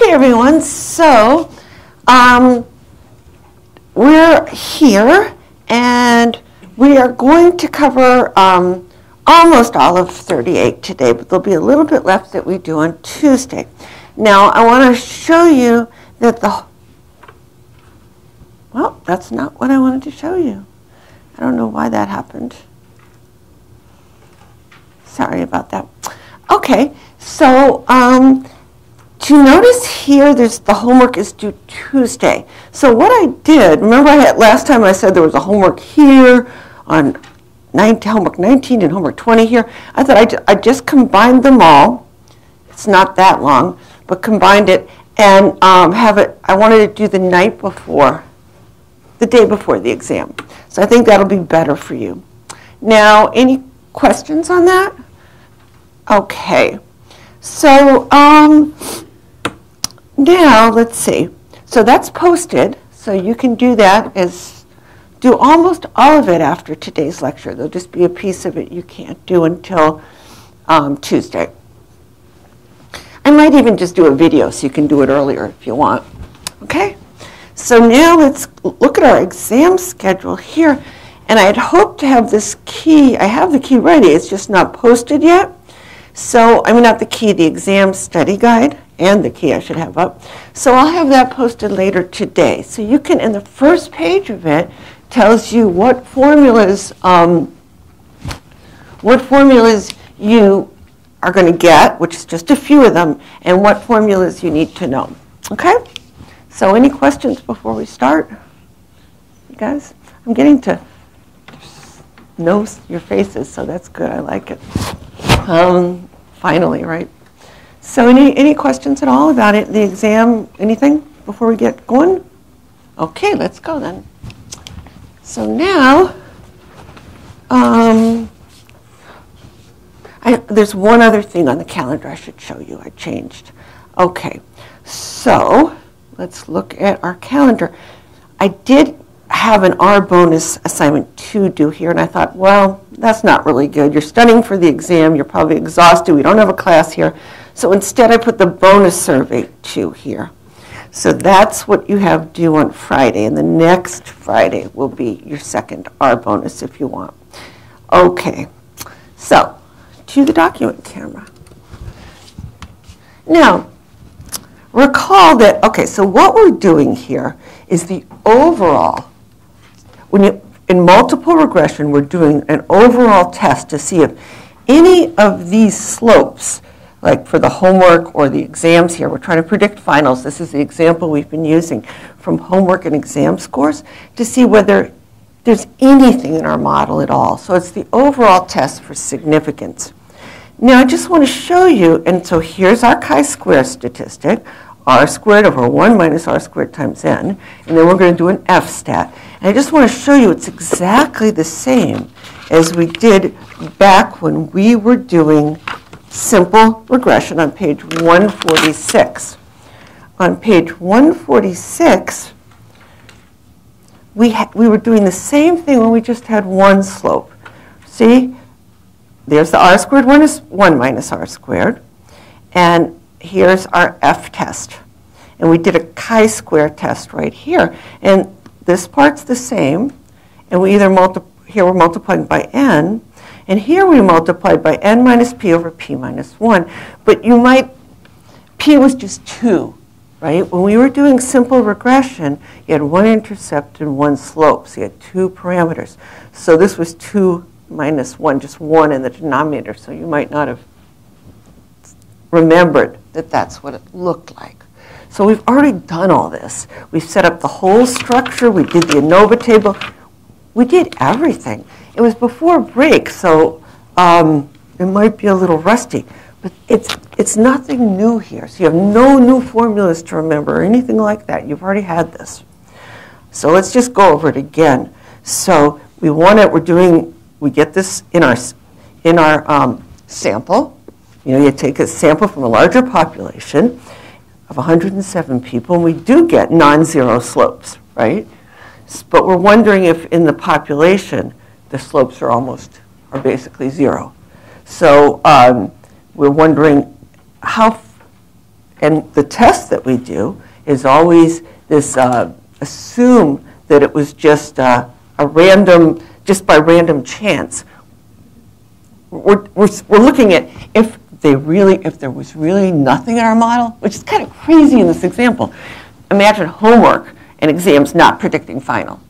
Okay, everyone, so um, we're here and we are going to cover um, almost all of 38 today, but there'll be a little bit left that we do on Tuesday. Now, I want to show you that the, well, that's not what I wanted to show you. I don't know why that happened. Sorry about that. Okay, so um, to notice here, there's the homework is due Tuesday. So what I did, remember I had last time I said there was a homework here on 19, homework 19 and homework 20 here. I thought I, I just combined them all. It's not that long, but combined it and um, have it. I wanted to do the night before, the day before the exam. So I think that'll be better for you. Now, any questions on that? Okay. So um, now let's see. So that's posted. So you can do that as do almost all of it after today's lecture. There'll just be a piece of it you can't do until um, Tuesday. I might even just do a video so you can do it earlier if you want. Okay? So now let's look at our exam schedule here. And I had hoped to have this key. I have the key ready. It's just not posted yet. So, I mean, not the key, the exam study guide, and the key I should have up. So I'll have that posted later today. So you can, in the first page of it, tells you what formulas, um, what formulas you are going to get, which is just a few of them, and what formulas you need to know. Okay? So any questions before we start? You guys? I'm getting to know your faces, so that's good. I like it. Um, finally, right? So any, any questions at all about it, the exam, anything before we get going? Okay, let's go then. So now, um, I, there's one other thing on the calendar I should show you. I changed. Okay, so let's look at our calendar. I did have an R bonus assignment to do here, and I thought, well, that's not really good. You're studying for the exam, you're probably exhausted, we don't have a class here. So instead, I put the bonus survey two here. So that's what you have due on Friday, and the next Friday will be your second R bonus if you want. Okay, so to the document camera. Now, recall that, okay, so what we're doing here is the overall when you, in multiple regression, we're doing an overall test to see if any of these slopes, like for the homework or the exams here, we're trying to predict finals. This is the example we've been using from homework and exam scores to see whether there's anything in our model at all. So it's the overall test for significance. Now I just want to show you, and so here's our chi-square statistic, r squared over 1 minus r squared times n, and then we're going to do an f-stat. And I just want to show you it's exactly the same as we did back when we were doing simple regression on page 146. On page 146, we, we were doing the same thing when we just had one slope. See, there's the r squared, one is 1 minus r squared. And here's our f test. And we did a chi-square test right here. And this part's the same, and we either multiply, here we're multiplying by n, and here we multiplied by n minus p over p minus 1. But you might, p was just 2, right? When we were doing simple regression, you had one intercept and one slope, so you had two parameters. So this was 2 minus 1, just 1 in the denominator, so you might not have remembered that that's what it looked like. So we've already done all this. We've set up the whole structure. We did the ANOVA table. We did everything. It was before break, so um, it might be a little rusty. But it's, it's nothing new here. So you have no new formulas to remember or anything like that. You've already had this. So let's just go over it again. So we want it, we're doing, we get this in our, in our um, sample. You know, you take a sample from a larger population of 107 people, and we do get non-zero slopes, right? But we're wondering if in the population, the slopes are almost, are basically zero. So um, we're wondering how, and the test that we do is always this uh, assume that it was just uh, a random, just by random chance. We're, we're, we're looking at if they really, if there was really nothing in our model, which is kind of crazy in this example. Imagine homework and exams not predicting final.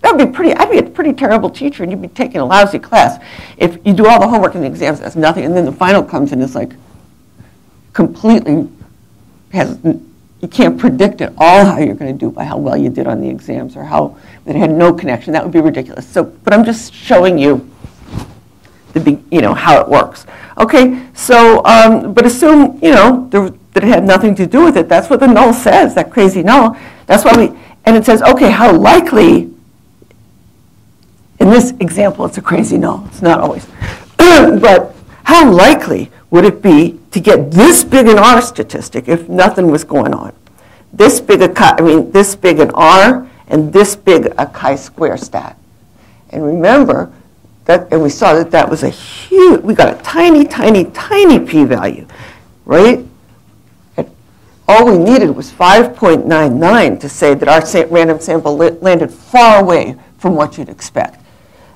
That would be pretty, I'd be a pretty terrible teacher and you'd be taking a lousy class if you do all the homework and the exams, that's nothing, and then the final comes and it's like completely has, you can't predict at all how you're going to do by how well you did on the exams or how, that had no connection. That would be ridiculous. So, but I'm just showing you the, you know, how it works. Okay, so, um, but assume, you know, there, that it had nothing to do with it. That's what the null says, that crazy null. That's why we, and it says, okay, how likely, in this example, it's a crazy null. It's not always. but how likely would it be to get this big an R statistic if nothing was going on? This big a chi, I mean, this big an R and this big a chi-square stat. And remember, that, and we saw that that was a huge, we got a tiny, tiny, tiny p-value, right? All we needed was 5.99 to say that our sa random sample landed far away from what you'd expect.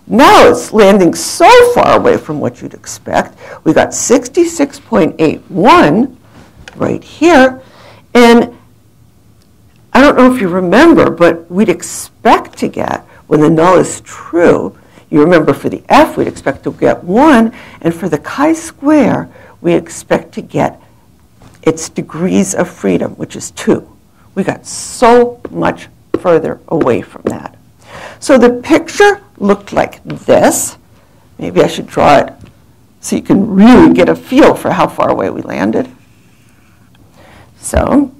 Now it's landing so far away from what you'd expect. We got 66.81 right here. And I don't know if you remember, but we'd expect to get, when the null is true, you remember for the f, we'd expect to get 1, and for the chi-square, we expect to get its degrees of freedom, which is 2. We got so much further away from that. So the picture looked like this. Maybe I should draw it so you can really get a feel for how far away we landed. So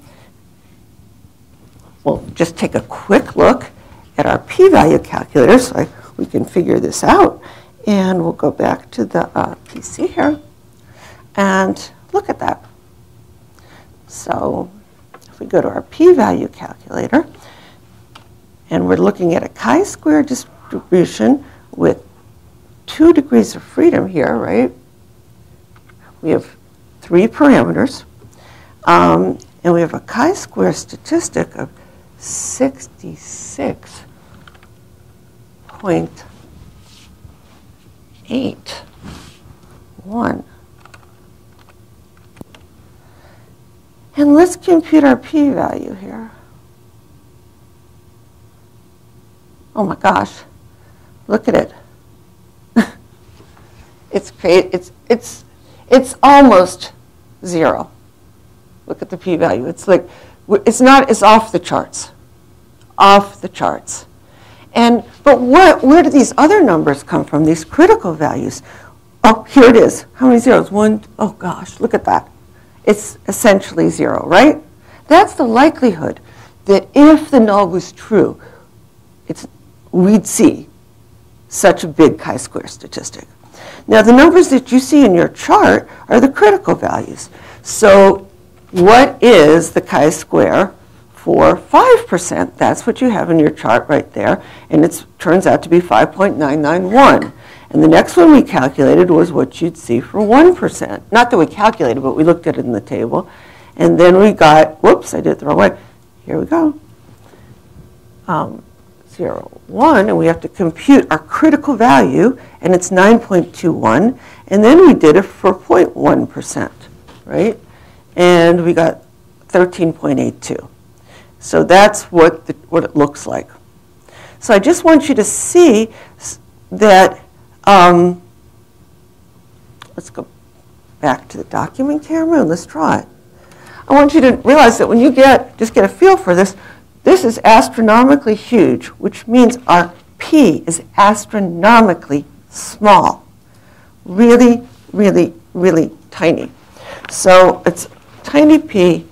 we'll just take a quick look at our p-value calculator. So I we can figure this out. And we'll go back to the uh, PC here and look at that. So if we go to our p-value calculator, and we're looking at a chi-square distribution with two degrees of freedom here, right? We have three parameters. Um, and we have a chi-square statistic of 66 point eight one. And let's compute our p-value here. Oh my gosh, look at it. it's. It's it's it's almost zero. Look at the p-value. It's like it's not. It's off the charts. Off the charts. And, but what, where do these other numbers come from, these critical values? Oh, here it is. How many zeros? One, oh gosh, look at that. It's essentially zero, right? That's the likelihood that if the null was true, it's, we'd see such a big chi-square statistic. Now, the numbers that you see in your chart are the critical values. So what is the chi-square for 5%. That's what you have in your chart right there. And it turns out to be 5.991. And the next one we calculated was what you'd see for 1%. Not that we calculated, but we looked at it in the table. And then we got, whoops, I did it the wrong way. Here we go. Um, 0, 1, and we have to compute our critical value, and it's 9.21. And then we did it for 0.1%, right? And we got 13.82. So that's what, the, what it looks like. So I just want you to see that, um, let's go back to the document camera and let's try it. I want you to realize that when you get, just get a feel for this, this is astronomically huge, which means our P is astronomically small. Really, really, really tiny. So it's tiny p,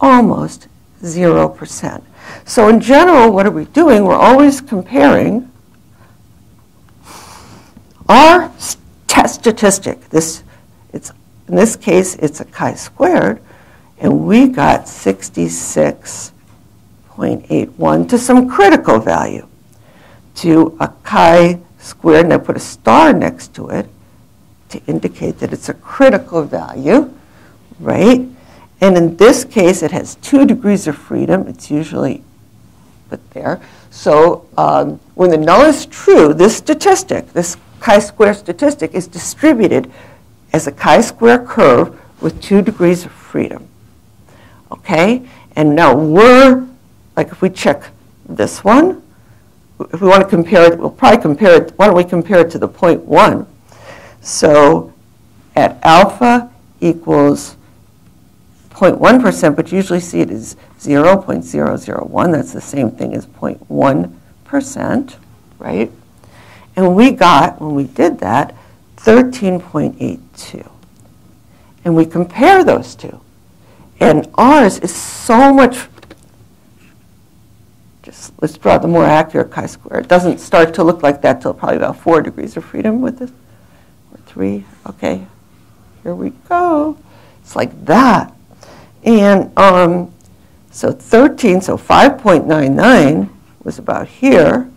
almost 0%. So in general, what are we doing? We're always comparing our test statistic. This, it's, in this case, it's a chi-squared, and we got 66.81 to some critical value, to a chi-squared, and I put a star next to it to indicate that it's a critical value, right? And in this case, it has two degrees of freedom. It's usually put there. So um, when the null is true, this statistic, this chi-square statistic, is distributed as a chi-square curve with two degrees of freedom. Okay? And now we're, like if we check this one, if we want to compare it, we'll probably compare it, why don't we compare it to the point one? So at alpha equals 0.1%, but usually see it as 0.001. That's the same thing as 0.1%, right? And we got, when we did that, 13.82. And we compare those two. And ours is so much, just let's draw the more accurate chi-square. It doesn't start to look like that till probably about 4 degrees of freedom with this. Or 3, okay. Here we go. It's like that. And um, so 13, so 5.99 was about here.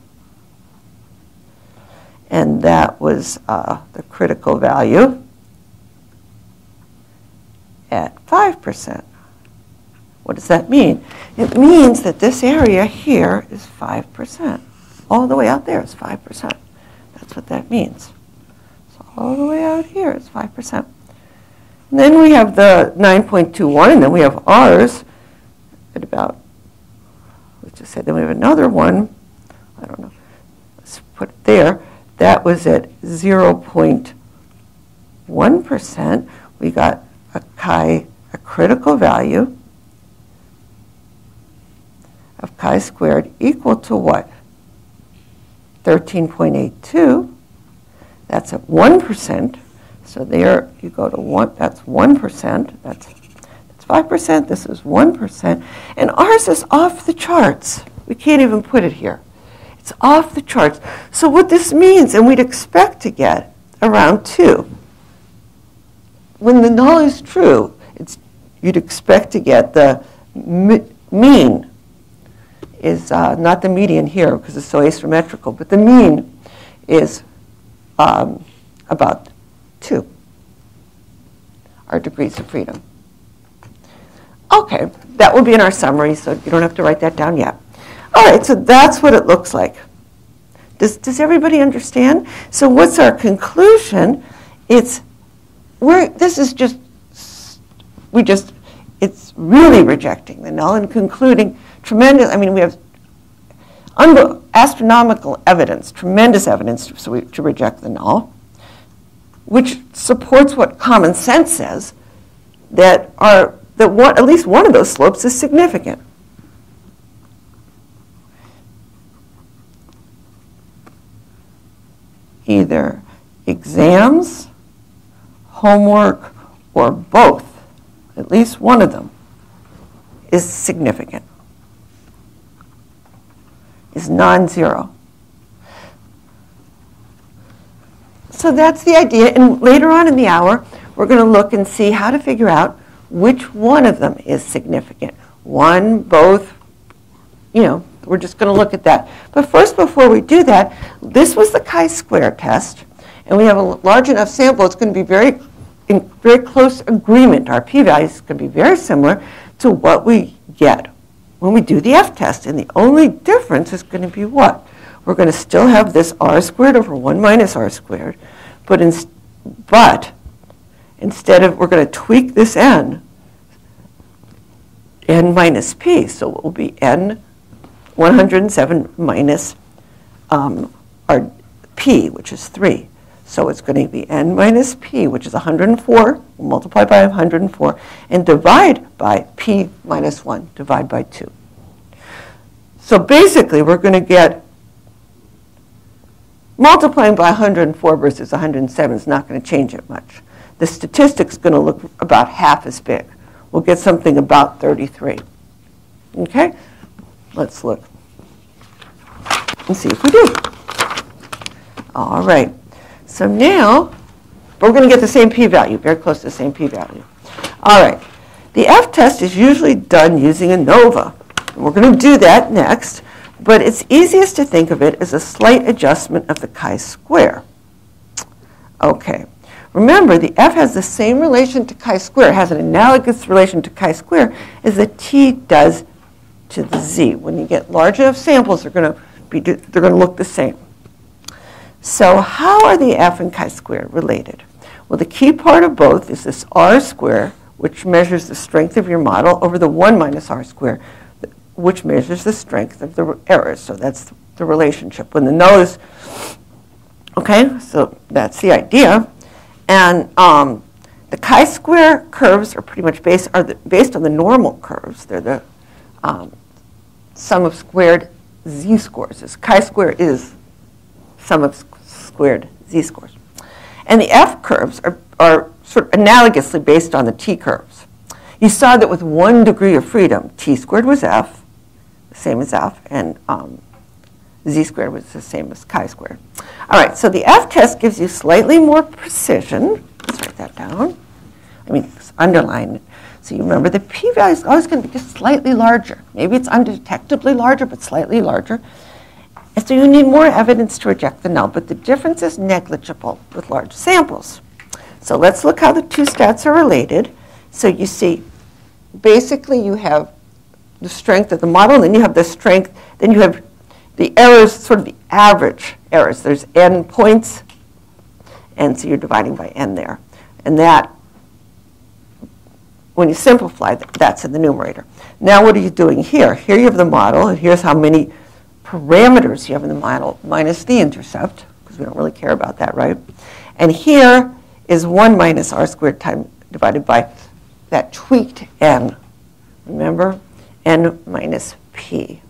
And that was uh, the critical value at 5%. What does that mean? It means that this area here is 5%. All the way out there is 5%. That's what that means. So all the way out here is 5%. Then we have the 9.21, and then we have ours at about, let's just say, then we have another one, I don't know, let's put it there. That was at 0.1%. We got a chi, a critical value of chi squared equal to what? 13.82. That's at 1%. So there you go to one, that's 1%, that's, that's 5%, this is 1%, and ours is off the charts. We can't even put it here. It's off the charts. So what this means, and we'd expect to get around 2. When the null is true, it's, you'd expect to get the mean is uh, not the median here because it's so asymmetrical, but the mean is um, about two are degrees of freedom. Okay, that will be in our summary, so you don't have to write that down yet. All right, so that's what it looks like. Does, does everybody understand? So what's our conclusion? It's, we're, this is just, we just, it's really rejecting the null and concluding tremendous, I mean, we have astronomical evidence, tremendous evidence to, to reject the null which supports what common sense says, that, are, that one, at least one of those slopes is significant. Either exams, homework, or both, at least one of them, is significant, is non-zero. So that's the idea. And later on in the hour, we're going to look and see how to figure out which one of them is significant. One, both, you know, we're just going to look at that. But first, before we do that, this was the chi-square test. And we have a large enough sample, it's going to be very, in very close agreement. Our p-value is going to be very similar to what we get when we do the f-test. And the only difference is going to be what? We're going to still have this r squared over 1 minus r squared, but, in, but instead of, we're going to tweak this n, n minus p, so it will be n 107 minus um, our p, which is 3. So it's going to be n minus p, which is 104, we'll multiply by 104, and divide by p minus 1, divide by 2. So basically, we're going to get Multiplying by 104 versus 107 is not going to change it much. The statistic's going to look about half as big. We'll get something about 33. Okay? Let's look and see if we do. All right. So now we're going to get the same p-value, very close to the same p-value. All right. The f-test is usually done using ANOVA. We're going to do that next but it's easiest to think of it as a slight adjustment of the chi-square. Okay, Remember, the f has the same relation to chi-square, has an analogous relation to chi-square as the t does to the z. When you get large enough samples, they're going to be they're going to look the same. So how are the f and chi-square related? Well, the key part of both is this r square, which measures the strength of your model, over the 1 minus r square, which measures the strength of the errors. So that's the relationship. When the is, okay, so that's the idea. And um, the chi-square curves are pretty much based, are the, based on the normal curves. They're the um, sum of squared z-scores. This chi-square is sum of squared z-scores. And the f curves are, are sort of analogously based on the t curves. You saw that with one degree of freedom, t squared was f, same as f, and um, z squared was the same as chi squared. All right, so the f-test gives you slightly more precision. Let's write that down. I mean, underline it. So you remember the p-value is always going to be just slightly larger. Maybe it's undetectably larger, but slightly larger. And so you need more evidence to reject the null, but the difference is negligible with large samples. So let's look how the two stats are related. So you see, basically you have the strength of the model, and then you have the strength, then you have the errors, sort of the average errors. There's n points, and so you're dividing by n there. And that, when you simplify, that's in the numerator. Now what are you doing here? Here you have the model, and here's how many parameters you have in the model minus the intercept, because we don't really care about that, right? And here is 1 minus r squared time divided by that tweaked n. Remember? N minus p.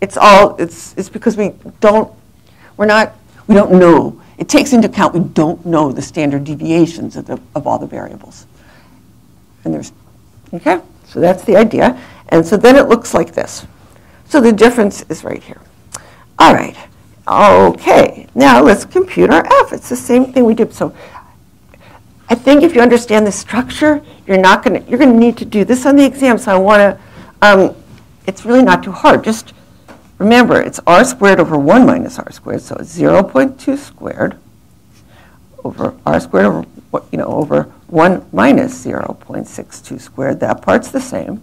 It's all, it's, it's because we don't, we're not, we don't know. It takes into account we don't know the standard deviations of, the, of all the variables. And there's, okay? So that's the idea. And so then it looks like this. So the difference is right here. All right. Okay. Now let's compute our f. It's the same thing we did. So I think if you understand the structure, you're not to, you're to need to do this on the exam. So I want to, um, it's really not too hard. Just remember, it's r squared over 1 minus r squared. So it's 0.2 squared over r squared over, you know, over 1 minus 0.62 squared. That part's the same.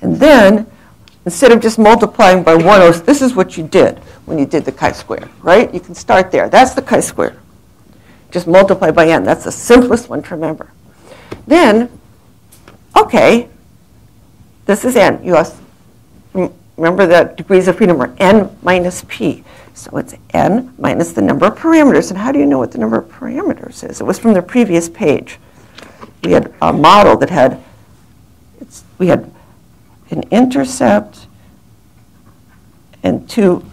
And then instead of just multiplying by 1, this is what you did when you did the chi-square, right? You can start there. That's the chi-square. Just multiply by n. That's the simplest one to remember. Then, okay, this is n. You remember that degrees of freedom are n minus p. So it's n minus the number of parameters. And how do you know what the number of parameters is? It was from the previous page. We had a model that had, we had an intercept and two,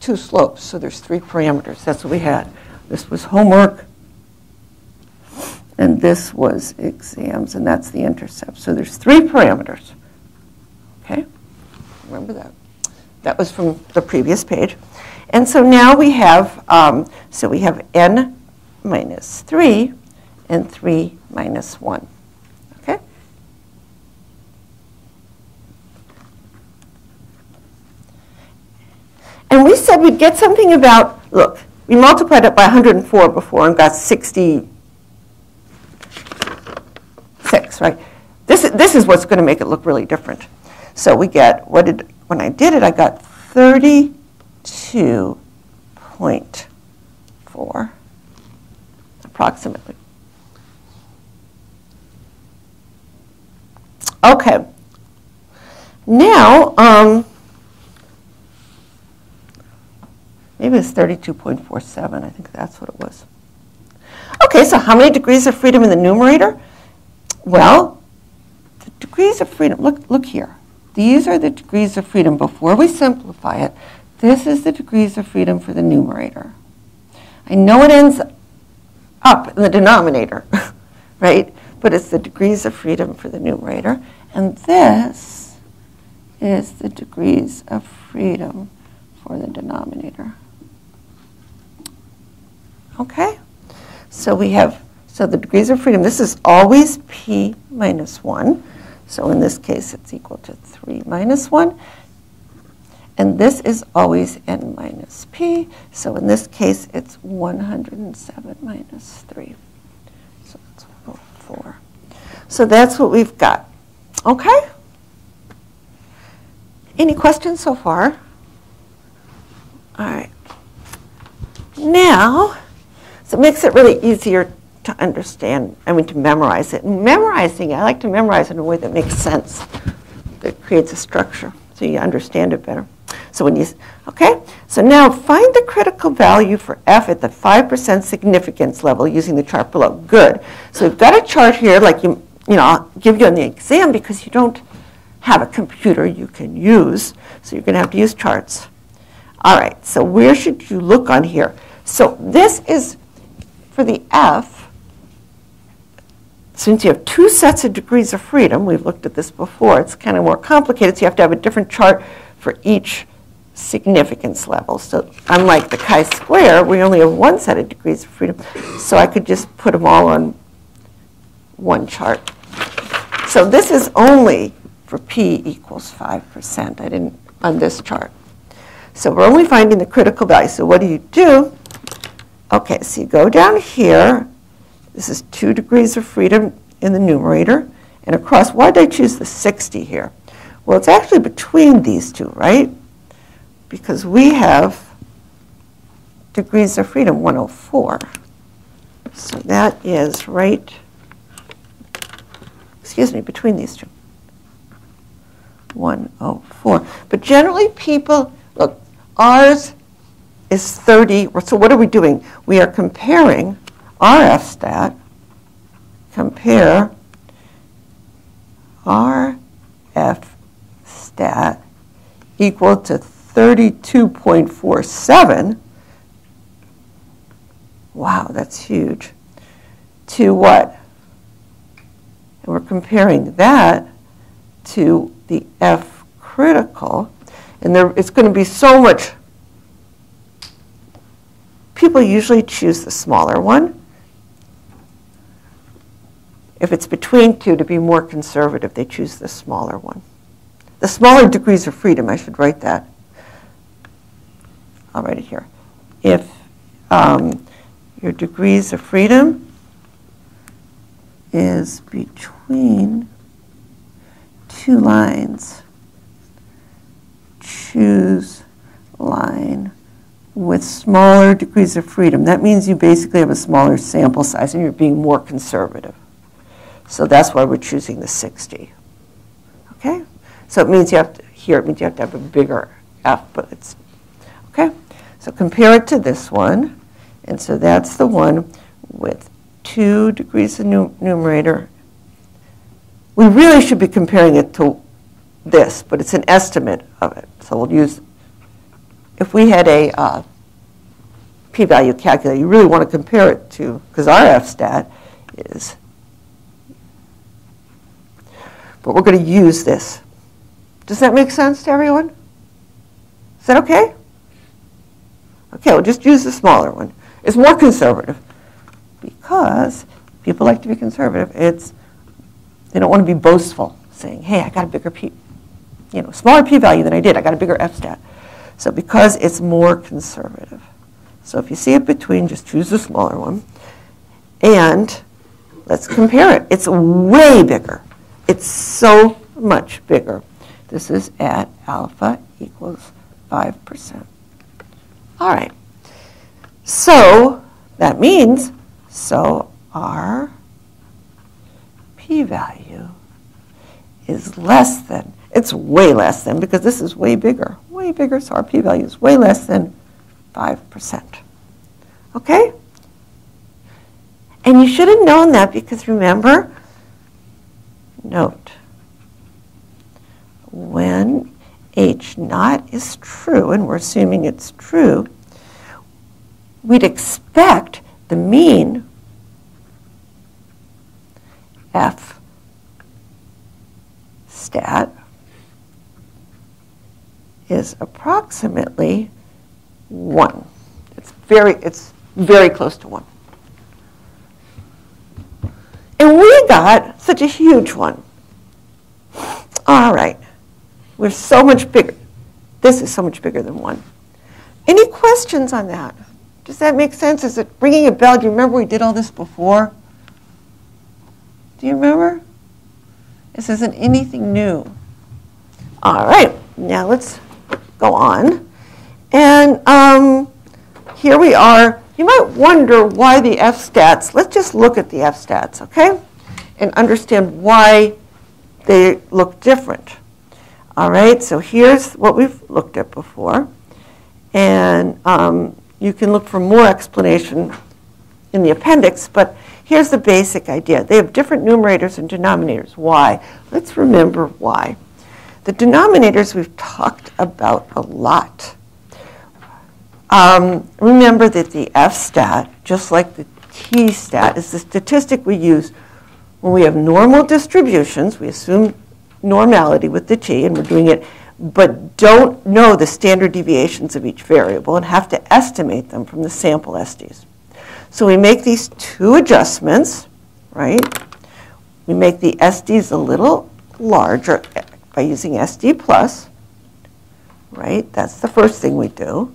two slopes. So there's three parameters. That's what we had. This was homework, and this was exams, and that's the intercept. So there's three parameters. Remember that. That was from the previous page. And so now we have, um, so we have n minus 3 and 3 minus 1. Okay? And we said we'd get something about, look, we multiplied it by 104 before and got 66, right? This, is this is what's going to make it look really different. So we get, what did, when I did it, I got 32.4 approximately. Okay. Now, um, Maybe it's 32.47. I think that's what it was. Okay, so how many degrees of freedom in the numerator? Well, the degrees of freedom, look, look here. These are the degrees of freedom. Before we simplify it, this is the degrees of freedom for the numerator. I know it ends up in the denominator, right? But it's the degrees of freedom for the numerator. And this is the degrees of freedom for the denominator. Okay? So we have, so the degrees of freedom, this is always p minus 1. So in this case, it's equal to 3 minus 1. And this is always n minus p. So in this case, it's 107 minus 3. So that's 4. So that's what we've got. Okay? Any questions so far? All right. Now, so it makes it really easier to understand, I mean, to memorize it. And memorizing I like to memorize in a way that makes sense, that creates a structure, so you understand it better. So when you, okay, so now find the critical value for F at the 5% significance level using the chart below. Good. So we've got a chart here, like you, you know, I'll give you on the exam because you don't have a computer you can use, so you're going to have to use charts. All right, so where should you look on here? So this is for the F, since you have two sets of degrees of freedom, we've looked at this before, it's kind of more complicated, so you have to have a different chart for each significance level. So unlike the chi-square, we only have one set of degrees of freedom, so I could just put them all on one chart. So this is only for p equals 5%. I didn't, on this chart. So we're only finding the critical value. So what do you do? Okay, so you go down here. This is 2 degrees of freedom in the numerator. And across, why did I choose the 60 here? Well, it's actually between these two, right? Because we have degrees of freedom 104. So that is right, excuse me, between these two. 104. But generally people, look, ours is 30. So what are we doing? We are comparing our F stat, compare our F stat equal to 32.47. Wow, that's huge. To what? And we're comparing that to the F critical. And there, it's going to be so much. People usually choose the smaller one. If it's between two, to be more conservative, they choose the smaller one. The smaller degrees of freedom, I should write that. I'll write it here. If um, your degrees of freedom is between two lines, choose line with smaller degrees of freedom. That means you basically have a smaller sample size and you're being more conservative. So that's why we're choosing the 60. Okay? So it means you have to, here it means you have to have a bigger F, but it's, okay? So compare it to this one. And so that's the one with two degrees of numerator. We really should be comparing it to this, but it's an estimate of it. So we'll use, if we had a uh, p-value calculator, you really want to compare it to, because our f-stat is, but we're going to use this. Does that make sense to everyone? Is that okay? Okay, we'll just use the smaller one. It's more conservative because people like to be conservative. It's they don't want to be boastful, saying, "Hey, I got a bigger p, you know, smaller p-value than I did. I got a bigger f-stat." So because it's more conservative. So if you see it between, just choose the smaller one. And let's compare it. It's way bigger. It's so much bigger. This is at alpha equals 5%. All right. So that means, so our p-value is less than, it's way less than, because this is way bigger, way bigger, so our p-value is way less than 5%. Okay? And you should have known that because remember, note, when H naught is true, and we're assuming it's true, we'd expect the mean F stat is approximately 1. It's very, it's very close to 1. And we got such a huge one. All right. We're so much bigger. this is so much bigger than 1. Any questions on that? Does that make sense? Is it ringing a bell? Do you remember we did all this before? Do you remember? This isn't anything new. All right, now let's go on. And um, here we are. You might wonder why the F-stats. Let's just look at the F-stats, okay? And understand why they look different. All right, so here's what we've looked at before. And um, you can look for more explanation in the appendix, but here's the basic idea. They have different numerators and denominators. Why? Let's remember why. The denominators we've talked about a lot. Um, remember that the F-stat, just like the T-stat, is the statistic we use when we have normal distributions. We assume normality with the T, and we're doing it, but don't know the standard deviations of each variable and have to estimate them from the sample SDs. So we make these two adjustments, right? We make the SDs a little larger by using SD plus, right? That's the first thing we do.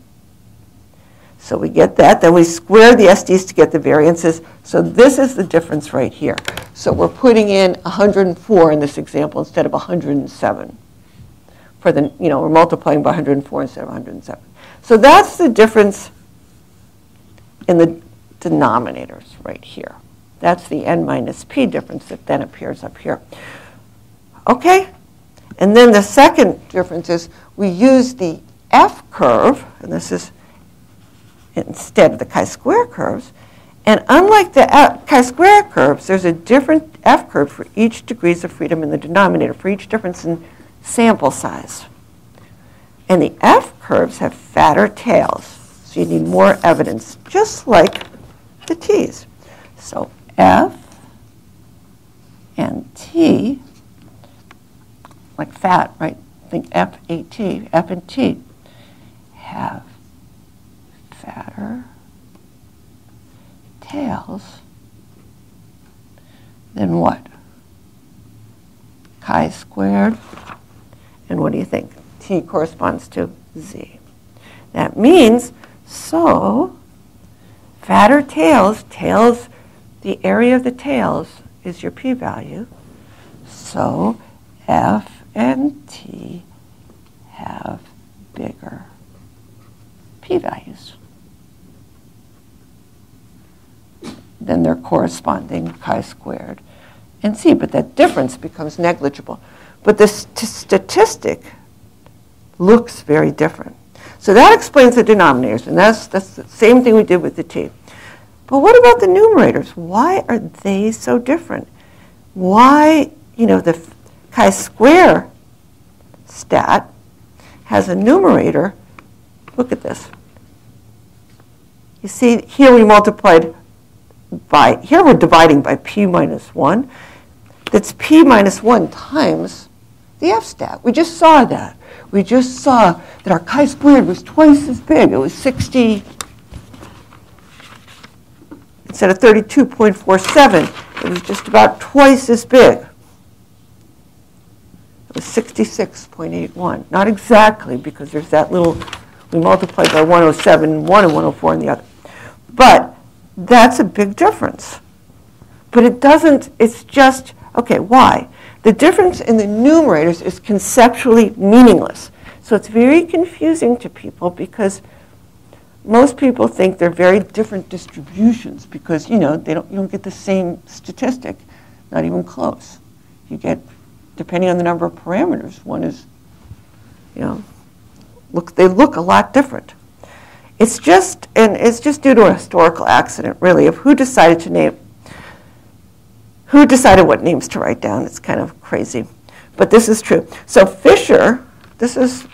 So we get that. Then we square the SDs to get the variances. So this is the difference right here. So we're putting in 104 in this example instead of 107. For the, you know, we're multiplying by 104 instead of 107. So that's the difference in the denominators right here. That's the n minus p difference that then appears up here. Okay? And then the second difference is we use the f curve, and this is instead of the chi-square curves. And unlike the chi-square curves, there's a different f curve for each degrees of freedom in the denominator, for each difference in sample size. And the f curves have fatter tails, so you need more evidence, just like the t's. So f and t, like fat, right? Think f, a, t, f and t have fatter tails, then what? Chi squared. And what do you think? T corresponds to Z. That means, so, fatter tails, tails, the area of the tails is your p-value. So F and T have bigger p-values. Than their corresponding chi-squared and c. But that difference becomes negligible. But the st statistic looks very different. So that explains the denominators, and that's, that's the same thing we did with the t. But what about the numerators? Why are they so different? Why, you know, the chi-square stat has a numerator. Look at this. You see, here we multiplied by, here we're dividing by p minus 1. That's p minus 1 times the f stat. We just saw that. We just saw that our chi-squared was twice as big. It was 60, instead of 32.47, it was just about twice as big. It was 66.81. Not exactly, because there's that little, we multiplied by 107 in one and 104 in the other. But that's a big difference. But it doesn't, it's just, okay, why? The difference in the numerators is conceptually meaningless. So it's very confusing to people because most people think they're very different distributions because, you know, they don't, you don't get the same statistic, not even close. You get, depending on the number of parameters, one is, you know, look, they look a lot different. It's just, and it's just due to a historical accident, really, of who decided to name, who decided what names to write down. It's kind of crazy, but this is true. So Fisher, this is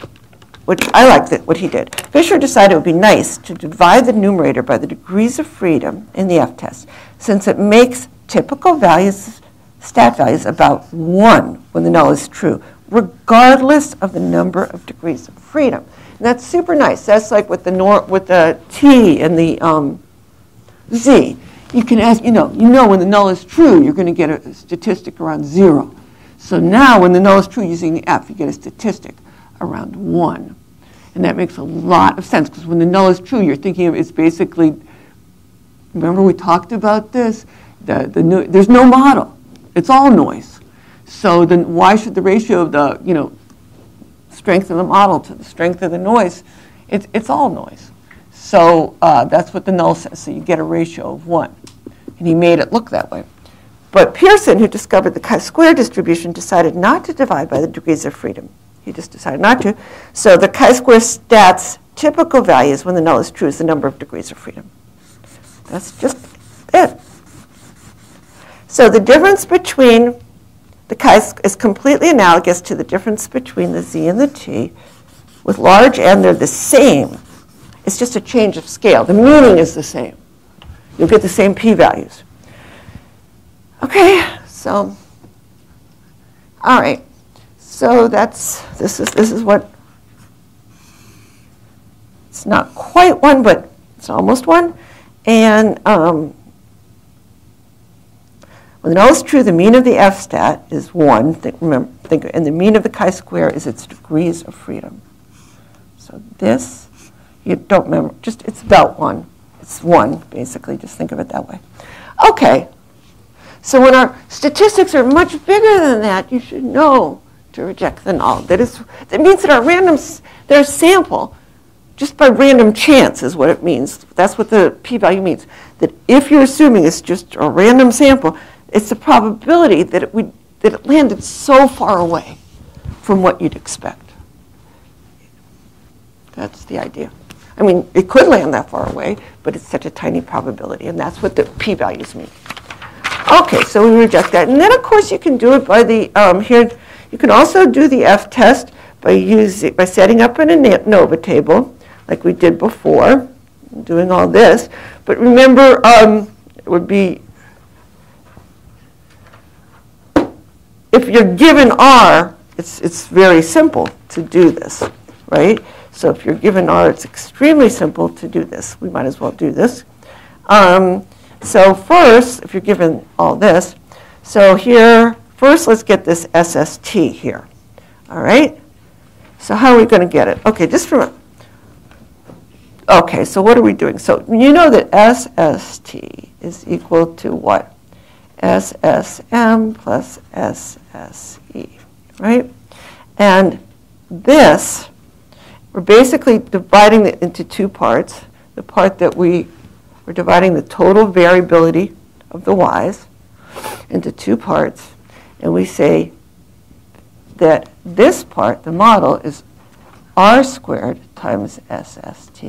which I like that, what he did. Fisher decided it would be nice to divide the numerator by the degrees of freedom in the F-test, since it makes typical values, stat values, about 1 when the null is true, regardless of the number of degrees of freedom. And that's super nice. That's like with the nor with the T and the um, Z. You can ask, you know, you know when the null is true, you're going to get a statistic around zero. So now when the null is true using the F, you get a statistic around one. And that makes a lot of sense because when the null is true, you're thinking of it's basically, remember we talked about this? The, the new, there's no model. It's all noise. So then why should the ratio of the, you know, strength of the model to the strength of the noise, it's, it's all noise. So uh, that's what the null says. So you get a ratio of 1. And he made it look that way. But Pearson, who discovered the chi-square distribution, decided not to divide by the degrees of freedom. He just decided not to. So the chi-square stats typical values when the null is true is the number of degrees of freedom. That's just it. So the difference between the chi is completely analogous to the difference between the z and the t. With large n, they're the same. It's just a change of scale. The meaning is the same. You'll get the same p-values. Okay, so, all right. So that's, this is, this is what, it's not quite one, but it's almost one. And um, when the null is true, the mean of the f stat is 1, think, remember, think, and the mean of the chi-square is its degrees of freedom. So this, you don't remember, just it's about 1. It's 1, basically, just think of it that way. Okay, so when our statistics are much bigger than that, you should know to reject the null. That, is, that means that our random, their sample, just by random chance is what it means. That's what the p-value means. That if you're assuming it's just a random sample, it's the probability that it, would, that it landed so far away from what you'd expect. That's the idea. I mean, it could land that far away, but it's such a tiny probability, and that's what the p-values mean. Okay, so we reject that. And then, of course, you can do it by the, um, here, you can also do the F-test by, using, by setting up an ANOVA table, like we did before, doing all this. But remember, um, it would be, if you're given R, it's, it's very simple to do this, right? So if you're given R, it's extremely simple to do this. We might as well do this. Um, so first, if you're given all this, so here, first let's get this SST here. All right? So how are we going to get it? Okay, just from, okay, so what are we doing? So you know that SST is equal to what? SSM plus SSE, right? And this, we're basically dividing it into two parts. The part that we we're dividing the total variability of the y's into two parts, and we say that this part, the model, is r squared times SST,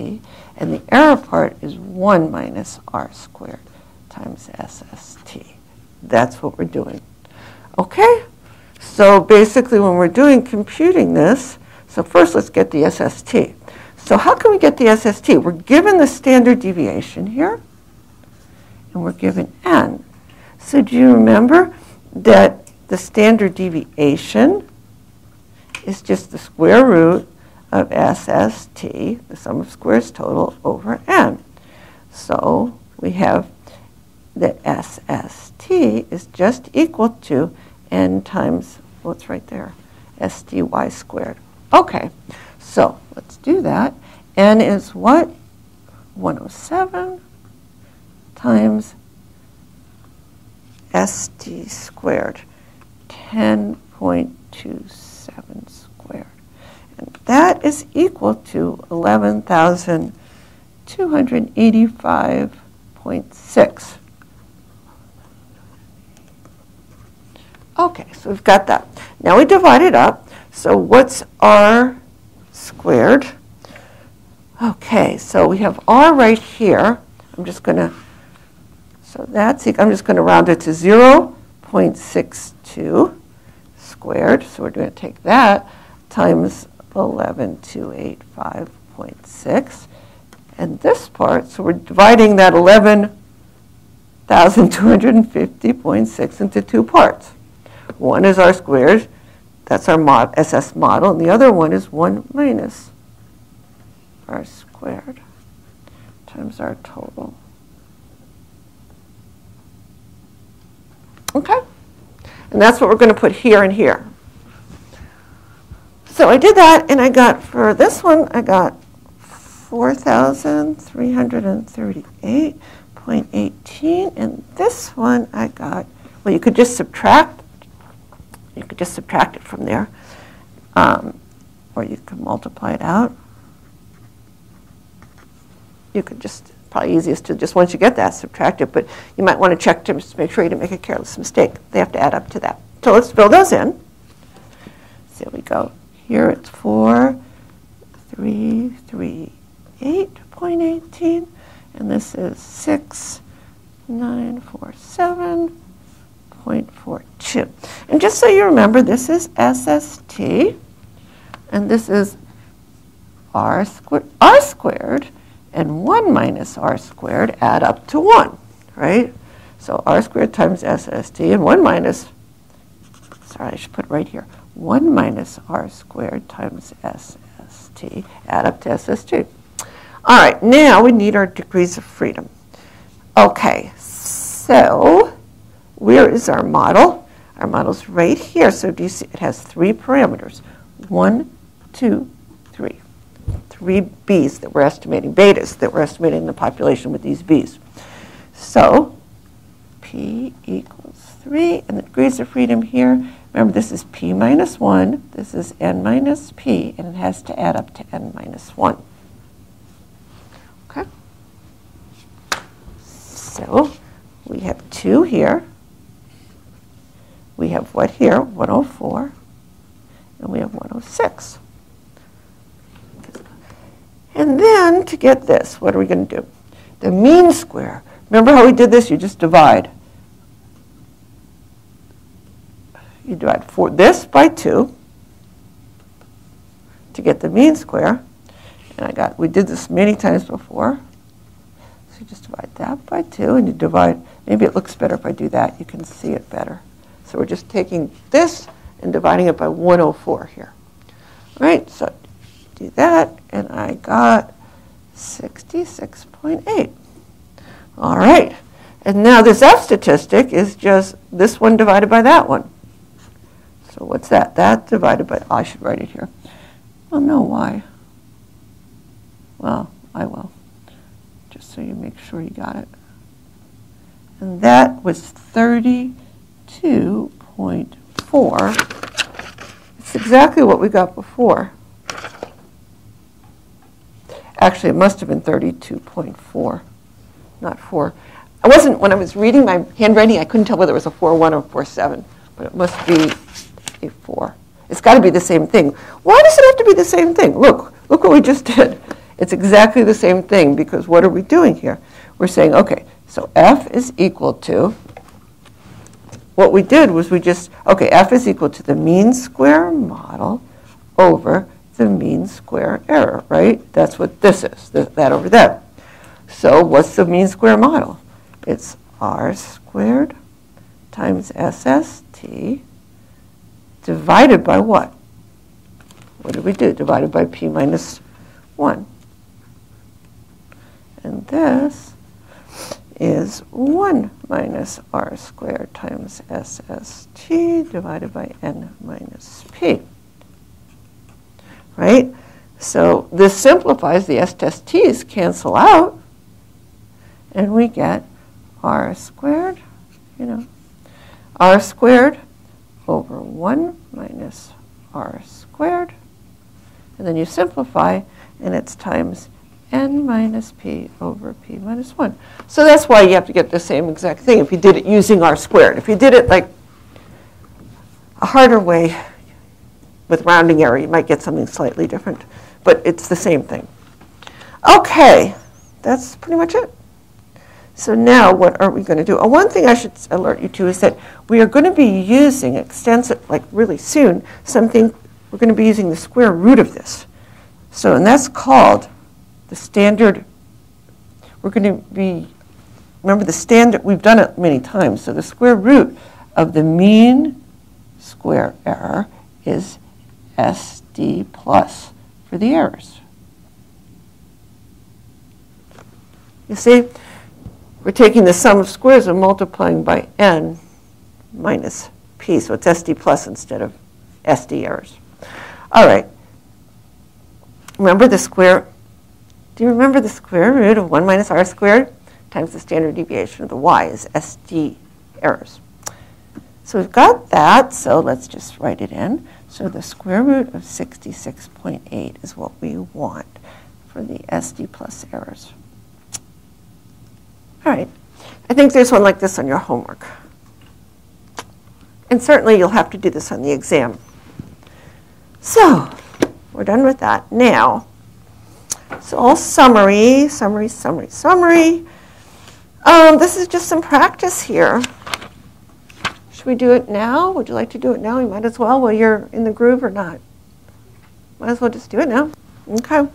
and the error part is 1 minus r squared times SST. That's what we're doing. Okay? So basically when we're doing computing this, so first let's get the SST. So how can we get the SST? We're given the standard deviation here, and we're given n. So do you remember that the standard deviation is just the square root of SST, the sum of squares total, over n. So we have that SST is just equal to n times, what's well, right there, SDY squared. Okay, so let's do that. N is what? 107 times s d squared, 10.27 squared. And that is equal to 11,285.6. Okay, so we've got that. Now we divide it up. So what's R squared. Okay, so we have r right here. I'm just going to, so that's, I'm just going to round it to 0.62 squared. So we're going to take that times 11285.6. And this part, so we're dividing that 11,250.6 into two parts. One is r squared, that's our mod, SS model. And the other one is 1 minus r squared times our total. Okay? And that's what we're going to put here and here. So I did that, and I got, for this one, I got 4,338.18, and this one I got, well, you could just subtract, you could just subtract it from there, um, or you could multiply it out. You could just, probably easiest to just, once you get that, subtract it, but you might want to check to make sure you didn't make a careless mistake. They have to add up to that. So let's fill those in. So we go. Here it's 4, 3, 3, 8.18, and this is 6, 9, 4, 7.42. And just so you remember, this is SST, and this is r, squared, r squared, and 1 minus r squared add up to 1, right? So r squared times SST, and 1 minus, sorry, I should put right here, 1 minus r squared times SST, add up to SST. All right, now we need our degrees of freedom. Okay, so where is our model? Our model's right here. So do you see it has three parameters? One, two, three. Three bees that we're estimating, betas that we're estimating the population with these Bs. So P equals 3, and the degrees of freedom here Remember, this is p minus 1, this is n minus p, and it has to add up to n minus 1. Okay? So we have 2 here. We have what here? 104. And we have 106. And then to get this, what are we going to do? The mean square. Remember how we did this? You just divide. you divide for this by 2 to get the mean square. And I got, we did this many times before. So you just divide that by 2 and you divide, maybe it looks better if I do that. You can see it better. So we're just taking this and dividing it by 104 here. All right, so do that and I got 66.8. All right, and now this F statistic is just this one divided by that one. So what's that? That divided by, I should write it here. Well, no, why? Well, I will, just so you make sure you got it. And that was 32.4. It's exactly what we got before. Actually, it must have been 32.4, not 4. I wasn't, when I was reading my handwriting, I couldn't tell whether it was a 4.1 or 4.7, but it must be a 4. It's got to be the same thing. Why does it have to be the same thing? Look, look what we just did. It's exactly the same thing because what are we doing here? We're saying, okay, so f is equal to, what we did was we just, okay, f is equal to the mean square model over the mean square error, right? That's what this is, that over there. So what's the mean square model? It's r squared times SST divided by what? What did we do? Divided by p minus 1. And this is 1 minus r squared times SST divided by n minus p. Right? So this simplifies, the SST's cancel out, and we get r squared, you know, r squared over 1 minus r squared. And then you simplify, and it's times n minus p over p minus 1. So that's why you have to get the same exact thing if you did it using r squared. If you did it like a harder way with rounding error, you might get something slightly different. But it's the same thing. Okay, that's pretty much it. So now what are we going to do? Uh, one thing I should alert you to is that we are going to be using extensive, like really soon, something, we're going to be using the square root of this. So, and that's called the standard, we're going to be, remember the standard, we've done it many times, so the square root of the mean square error is SD plus for the errors. You see? We're taking the sum of squares and multiplying by n minus p, so it's SD plus instead of SD errors. All right. Remember the square, do you remember the square root of 1 minus r squared times the standard deviation of the y is SD errors. So we've got that, so let's just write it in. So the square root of 66.8 is what we want for the SD plus errors. All right. I think there's one like this on your homework. And certainly you'll have to do this on the exam. So, we're done with that. Now, so all summary, summary, summary, summary. Um, this is just some practice here. Should we do it now? Would you like to do it now? You might as well while you're in the groove or not. Might as well just do it now. Okay.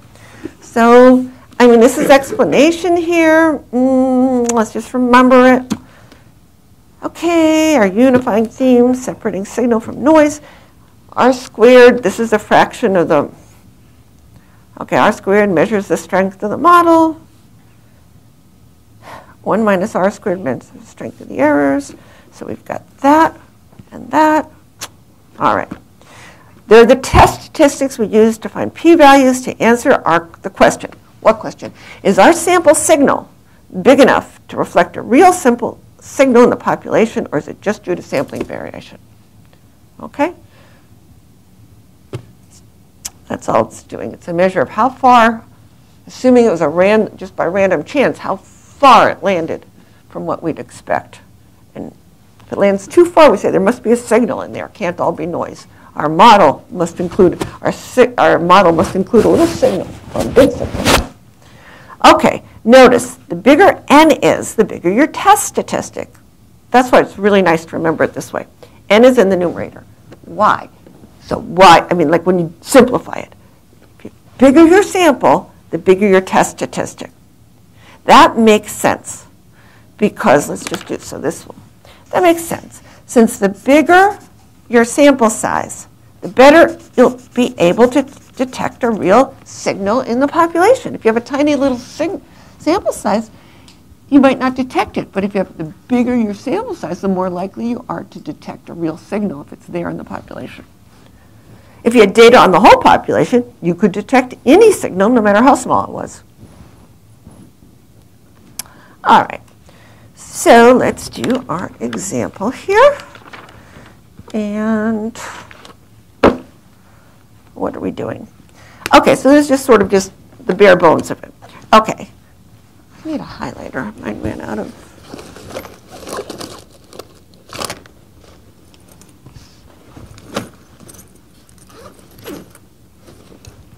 So, I mean, this is explanation here. Mm, let's just remember it. Okay, our unifying theme, separating signal from noise. R squared, this is a fraction of the, okay, R squared measures the strength of the model. 1 minus R squared measures the strength of the errors. So we've got that and that. All right. They're the test statistics we use to find p-values to answer our, the question. What question? Is our sample signal big enough to reflect a real simple signal in the population, or is it just due to sampling variation? Okay? That's all it's doing. It's a measure of how far, assuming it was a ran, just by random chance, how far it landed from what we'd expect. And if it lands too far, we say there must be a signal in there. Can't all be noise. Our model must include our, our model must include a little signal or a big signal. Okay, notice the bigger n is, the bigger your test statistic. That's why it's really nice to remember it this way. n is in the numerator. Why? So why, I mean, like when you simplify it, bigger your sample, the bigger your test statistic. That makes sense because, let's just do, so this one. That makes sense. Since the bigger your sample size, the better you'll be able to detect a real signal in the population. If you have a tiny little sample size, you might not detect it. But if you have the bigger your sample size, the more likely you are to detect a real signal if it's there in the population. If you had data on the whole population, you could detect any signal, no matter how small it was. All right, so let's do our example here. And what are we doing? Okay, so this is just sort of just the bare bones of it. Okay, I need a highlighter. Mine ran out of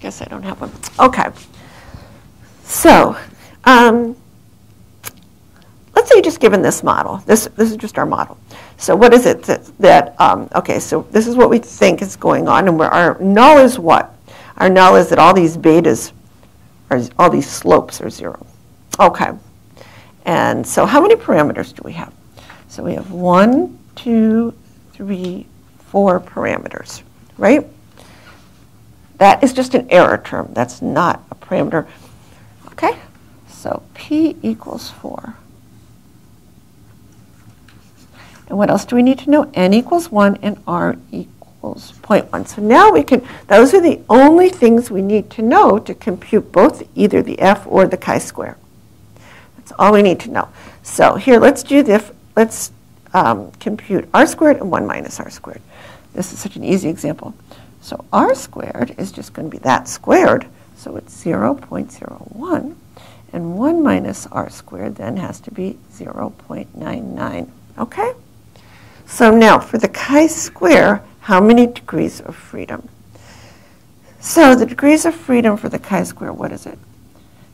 guess I don't have one. Okay. So, um, let's say just given this model. This, this is just our model. So what is it that, that um, okay, so this is what we think is going on, and where our null is what? Our null is that all these betas, are, all these slopes are zero. Okay. And so how many parameters do we have? So we have one, two, three, four parameters, right? That is just an error term. That's not a parameter. Okay? So P equals 4. And what else do we need to know? N equals 1 and R equals 0.1. So now we can, those are the only things we need to know to compute both either the F or the chi-square. That's all we need to know. So here, let's do this. Let's um, compute R squared and 1 minus R squared. This is such an easy example. So r squared is just going to be that squared, so it's 0.01. And 1 minus r squared then has to be 0.99. Okay? So now for the chi-square, how many degrees of freedom? So the degrees of freedom for the chi-square, what is it?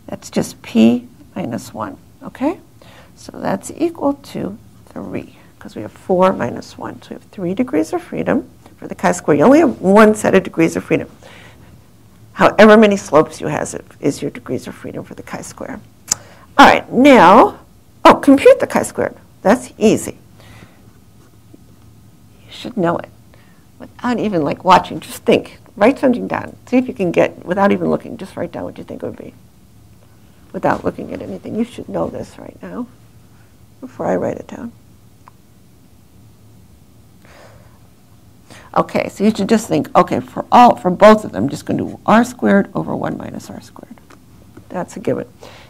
That's just p minus 1, okay? So that's equal to 3, because we have 4 minus 1. So we have 3 degrees of freedom for the chi-square. You only have one set of degrees of freedom. However many slopes you have is your degrees of freedom for the chi-square. All right, now, oh, compute the chi-squared. That's easy. You should know it without even like watching. Just think. Write something down. See if you can get, without even looking, just write down what you think it would be. Without looking at anything. You should know this right now before I write it down. Okay, so you should just think, okay, for all, for both of them, I'm just going to do r squared over 1 minus r squared. That's a given.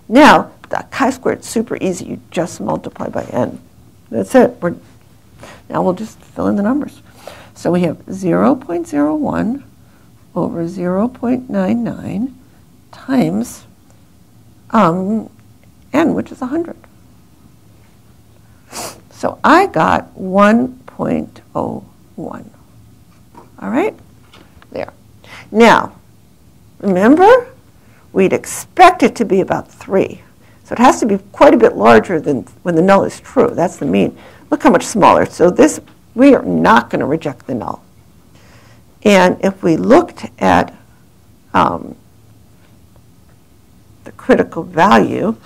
Now, the chi-squared is super easy. You just multiply by n. That's it. We're, now we'll just fill in the numbers. So we have 0.01 over 0.99 times um, n, which is 100. So I got 1.01. All right? There. Now, remember, we'd expect it to be about 3. So it has to be quite a bit larger than when the null is true. That's the mean. Look how much smaller. So this, we are not going to reject the null. And if we looked at um, the critical value,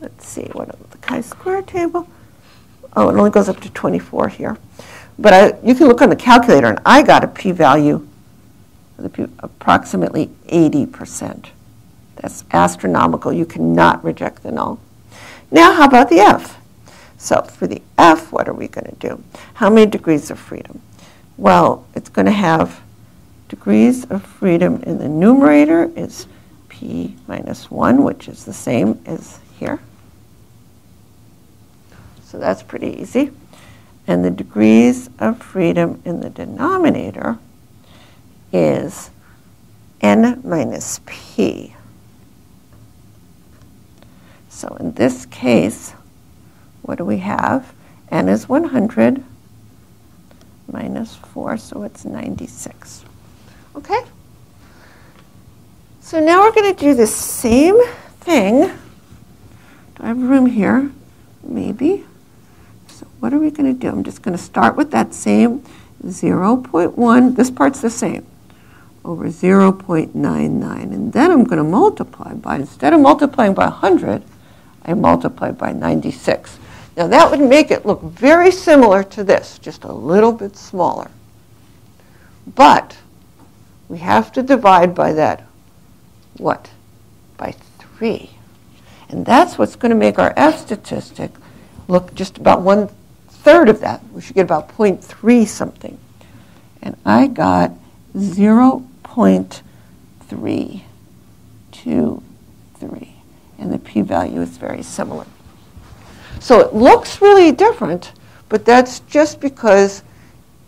let's see, what the chi-square table? Oh, it only goes up to 24 here. But I, you can look on the calculator, and I got a p-value approximately 80%. That's astronomical. You cannot reject the null. Now, how about the f? So for the f, what are we going to do? How many degrees of freedom? Well, it's going to have degrees of freedom in the numerator is p minus 1, which is the same as here. So that's pretty easy. And the degrees of freedom in the denominator is n minus p. So in this case, what do we have? n is 100 minus 4, so it's 96. Okay? So now we're going to do the same thing. Do I have room here? Maybe. What are we going to do? I'm just going to start with that same 0.1. This part's the same over 0.99. And then I'm going to multiply by, instead of multiplying by 100, I multiply by 96. Now that would make it look very similar to this, just a little bit smaller. But we have to divide by that, what? By 3. And that's what's going to make our F statistic look just about one third of that. We should get about 0.3 something. And I got 0.323 and the p-value is very similar. So it looks really different, but that's just because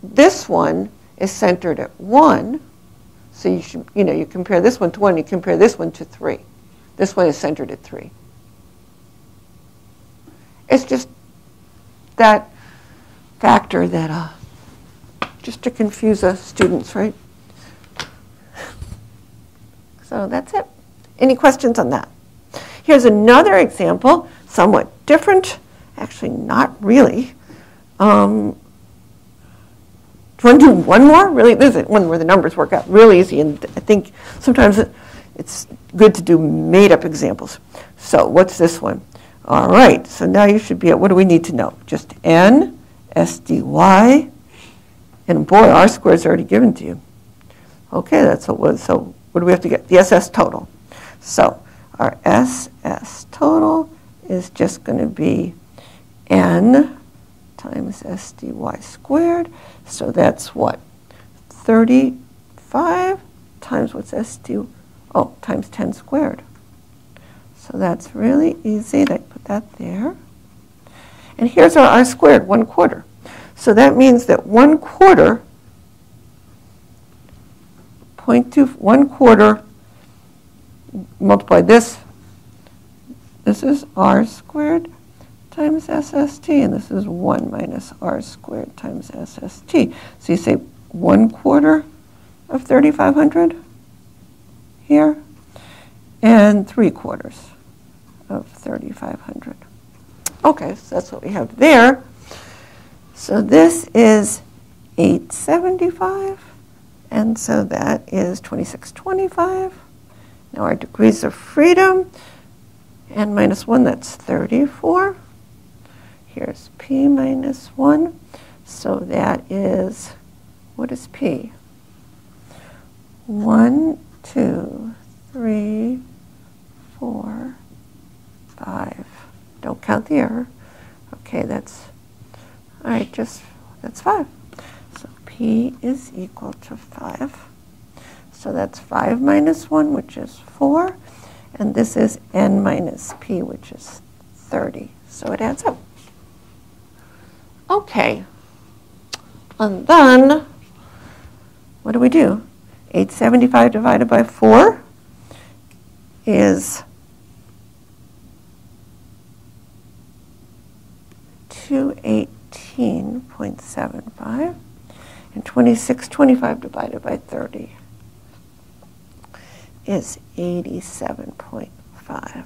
this one is centered at 1. So you should, you know, you compare this one to 1, you compare this one to 3. This one is centered at 3. It's just that factor that, uh, just to confuse us students, right? So that's it. Any questions on that? Here's another example, somewhat different, actually not really. Um, do you want to do one more? Really, this is one where the numbers work out really easy, and I think sometimes it's good to do made-up examples. So what's this one? All right, so now you should be at, what do we need to know? Just n, s dy, and boy, r squared is already given to you. Okay, that's what was, so what do we have to get? The SS total. So our SS total is just going to be n times SDY squared. So that's what? 35 times what's s dy? Oh, times 10 squared. So that's really easy. I put that there. And here's our r squared, 1 quarter. So that means that 1 quarter, 0.2, 1 quarter multiply this. This is r squared times SST, and this is 1 minus r squared times SST. So you say 1 quarter of 3,500 here, and 3 quarters of 3,500. Okay, so that's what we have there. So this is 875, and so that is 2625. Now our degrees of freedom, n minus 1, that's 34. Here's p minus 1. So that is, what is p? 1, 2, 3, 4, 5. Don't count the error. Okay, that's All right, just, that's 5. So p is equal to 5. So that's 5 minus 1, which is 4. And this is n minus p, which is 30. So it adds up. Okay. And then, what do we do? 875 divided by 4 is 218.75. And 2625 divided by 30 is 87.5.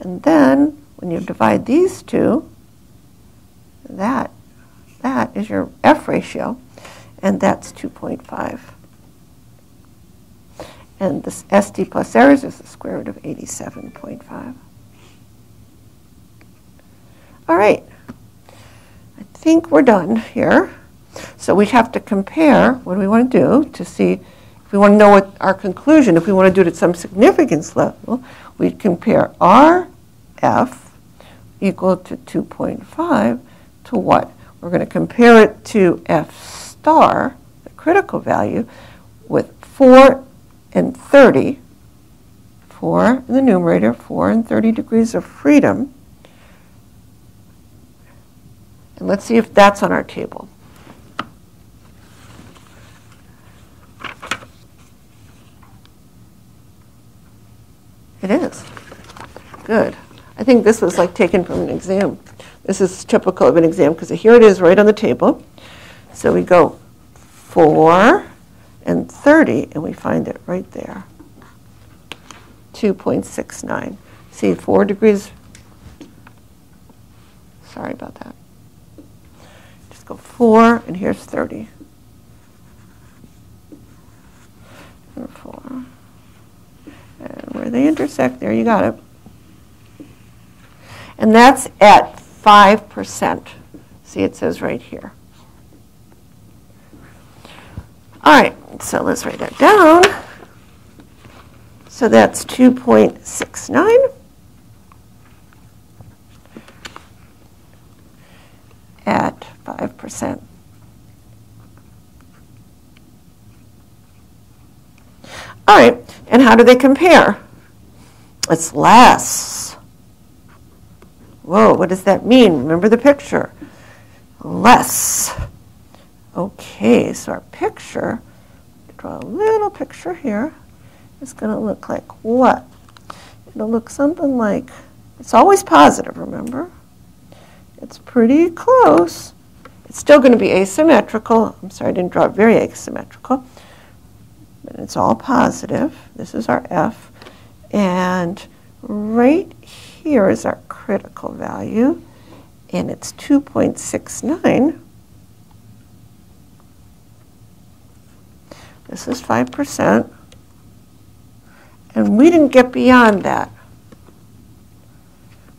And then when you divide these two, that, that is your F ratio, and that's 2.5. And this SD plus errors is the square root of 87.5. All right, think we're done here. So we have to compare, what do we want to do to see if we want to know what our conclusion, if we want to do it at some significance level, we compare RF equal to 2.5 to what? We're going to compare it to F star, the critical value, with 4 and 30, 4 in the numerator, 4 and 30 degrees of freedom. And let's see if that's on our table. It is. Good. I think this was like taken from an exam. This is typical of an exam because here it is right on the table. So we go 4 and 30, and we find it right there. 2.69. See, 4 degrees. Sorry about that. Just go 4, and here's 30. And 4. And where they intersect, there you got it. And that's at 5%. See, it says right here. All right, so let's write that down. So that's 2.69 at 5%. All right, and how do they compare? It's less. Whoa, what does that mean? Remember the picture. Less. Okay, so our picture, draw a little picture here, is going to look like what? It'll look something like, it's always positive, remember? It's pretty close. It's still going to be asymmetrical. I'm sorry, I didn't draw it very asymmetrical. But it's all positive. This is our F. And right here is our critical value. And it's 2.69. This is 5%. And we didn't get beyond that.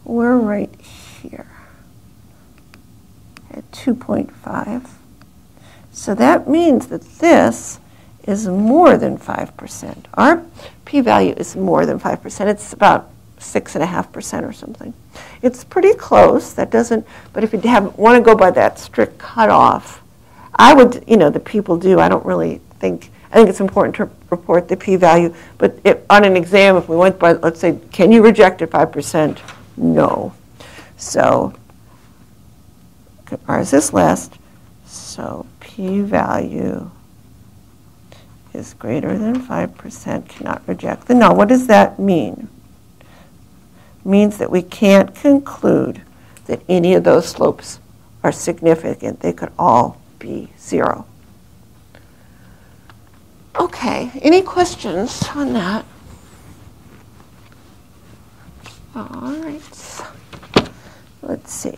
We're right here at 2.5. So that means that this is more than 5%. Our p-value is more than 5%. It's about 6.5% or something. It's pretty close. That doesn't, but if you have, want to go by that strict cutoff, I would, you know, the people do. I don't really think I think it's important to report the p-value, but if, on an exam, if we went by, let's say, can you reject at 5%? No. So ours is last, so p-value is greater than 5%, cannot reject the null. What does that mean? It means that we can't conclude that any of those slopes are significant. They could all be zero. Okay, any questions on that? All right. Let's see.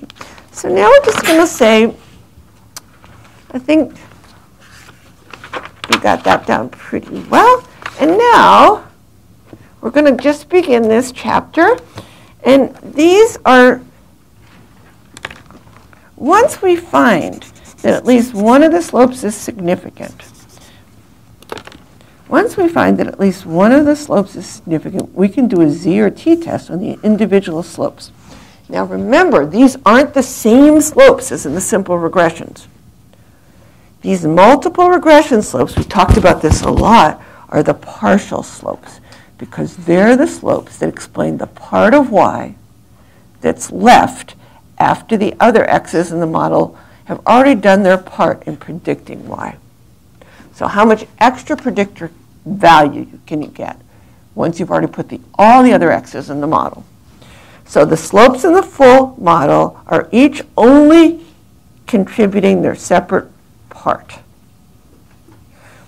So now we're just going to say, I think we got that down pretty well. And now we're going to just begin this chapter. And these are, once we find that at least one of the slopes is significant, once we find that at least one of the slopes is significant, we can do a Z or T test on the individual slopes. Now remember, these aren't the same slopes as in the simple regressions. These multiple regression slopes, we talked about this a lot, are the partial slopes because they're the slopes that explain the part of y that's left after the other x's in the model have already done their part in predicting y. So how much extra predictor value can you get once you've already put the, all the other x's in the model? So the slopes in the full model are each only contributing their separate part.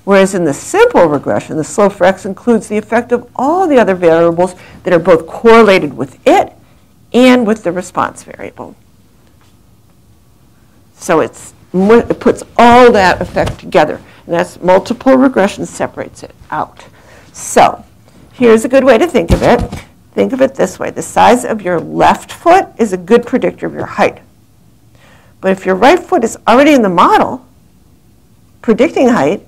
Whereas in the simple regression, the slope for x includes the effect of all the other variables that are both correlated with it and with the response variable. So it puts all that effect together. And that's multiple regression separates it out. So here's a good way to think of it. Think of it this way. The size of your left foot is a good predictor of your height. But if your right foot is already in the model, predicting height,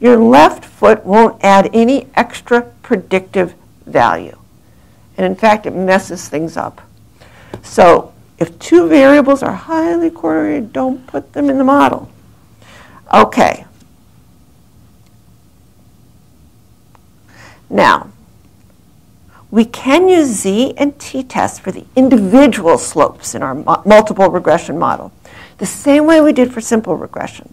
your left foot won't add any extra predictive value. And in fact, it messes things up. So if two variables are highly correlated, don't put them in the model. Okay. Now, we can use z and t-tests for the individual slopes in our multiple regression model, the same way we did for simple regression.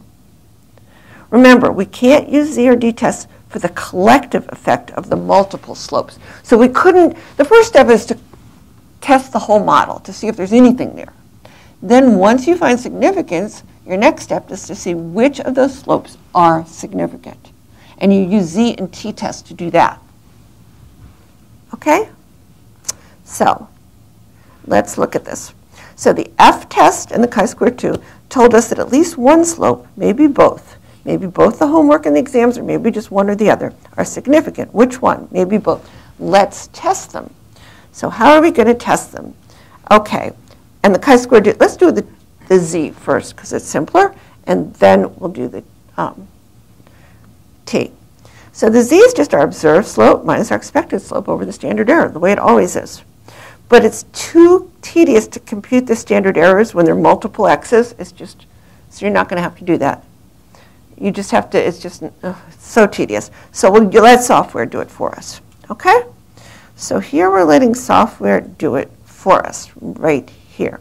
Remember, we can't use z or t tests for the collective effect of the multiple slopes. So we couldn't, the first step is to test the whole model to see if there's anything there. Then once you find significance, your next step is to see which of those slopes are significant. And you use z and t tests to do that. Okay? So let's look at this. So the F test and the chi-square 2 told us that at least one slope, maybe both, maybe both the homework and the exams, or maybe just one or the other, are significant. Which one? Maybe both. Let's test them. So how are we going to test them? Okay, and the chi-square, let's do the, the z first because it's simpler, and then we'll do the um, t. So the z is just our observed slope minus our expected slope over the standard error, the way it always is. But it's too tedious to compute the standard errors when there are multiple x's. It's just, so you're not going to have to do that. You just have to, it's just so tedious. So we'll let software do it for us, okay? So here we're letting software do it for us right here.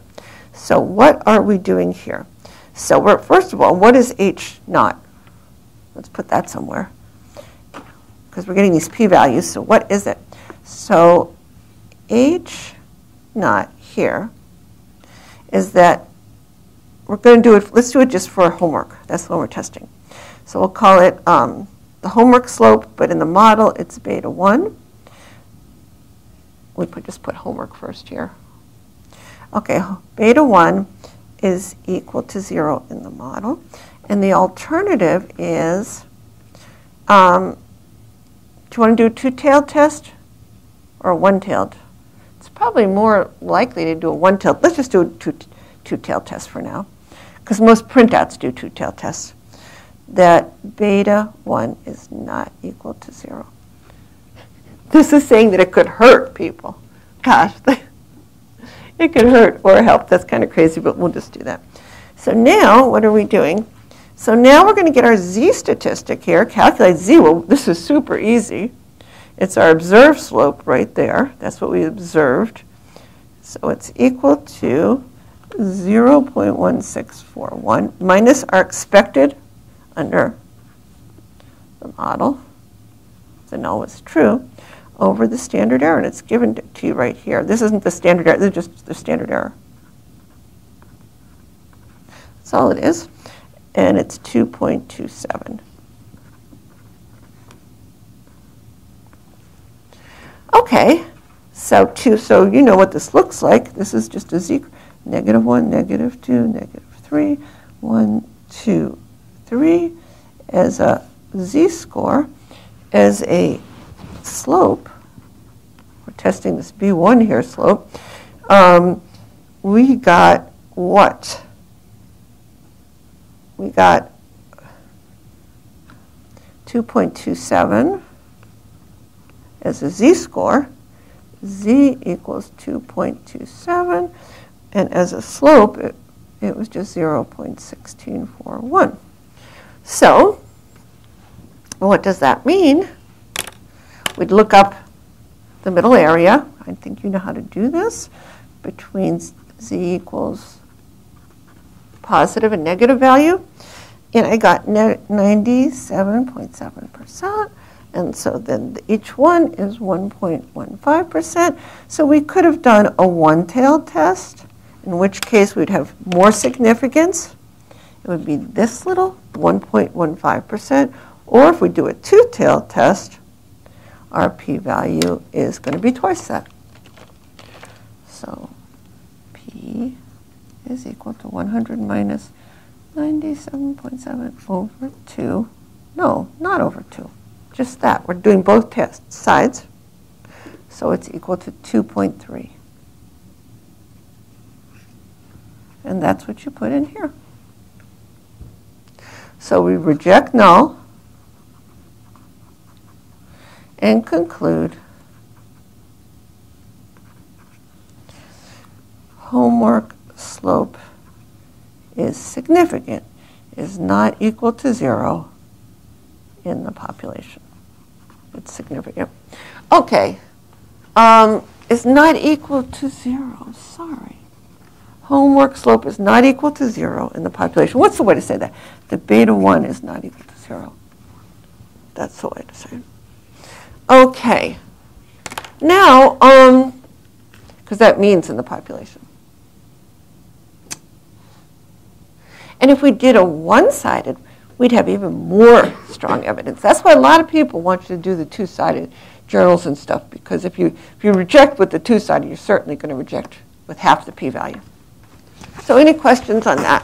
So what are we doing here? So we're, first of all, what is H naught? Let's put that somewhere because we're getting these p-values. So what is it? So H naught here is that we're going to do it, let's do it just for homework. That's when we're testing. So we'll call it um, the homework slope, but in the model it's beta 1. We put, just put homework first here. Okay, beta 1 is equal to 0 in the model. And the alternative is um, do you want to do a two-tailed test or a one-tailed? It's probably more likely to do a one-tailed. Let's just do a two, two-tailed test for now, because most printouts do two-tailed tests. That beta 1 is not equal to 0. This is saying that it could hurt people. Gosh, it could hurt or help. That's kind of crazy, but we'll just do that. So now, what are we doing? So now we're going to get our z statistic here, calculate z. Well, this is super easy. It's our observed slope right there. That's what we observed. So it's equal to 0.1641 minus our expected under the model, the null is true, over the standard error. And it's given to you right here. This isn't the standard error. This is just the standard error. That's all it is and it's 2.27. Okay, so two, so you know what this looks like. This is just a z, negative 1, negative 2, negative 3, 1, 2, 3 as a z-score, as a slope. We're testing this B1 here slope. Um, we got what? We got 2.27 as a z-score z equals 2.27, and as a slope, it, it was just 0.1641. So, what does that mean? We'd look up the middle area. I think you know how to do this. Between z equals positive and negative value. And I got 97.7%. And so then each one is 1.15%. So we could have done a one-tailed test, in which case we'd have more significance. It would be this little, 1.15%. Or if we do a two-tailed test, our p-value is going to be twice that. So p is equal to 100 minus 97.7 over 2. No, not over 2 just that. We're doing both test sides. So it's equal to 2.3. And that's what you put in here. So we reject null and conclude homework slope is significant, is not equal to zero in the population. It's significant. Okay. Um, is not equal to zero. Sorry. Homework slope is not equal to zero in the population. What's the way to say that? The beta 1 is not equal to zero. That's the way to say it. Okay. Now, um, because that means in the population. And if we did a one-sided, we'd have even more strong evidence. That's why a lot of people want you to do the two-sided journals and stuff, because if you, if you reject with the two-sided, you're certainly going to reject with half the p-value. So any questions on that?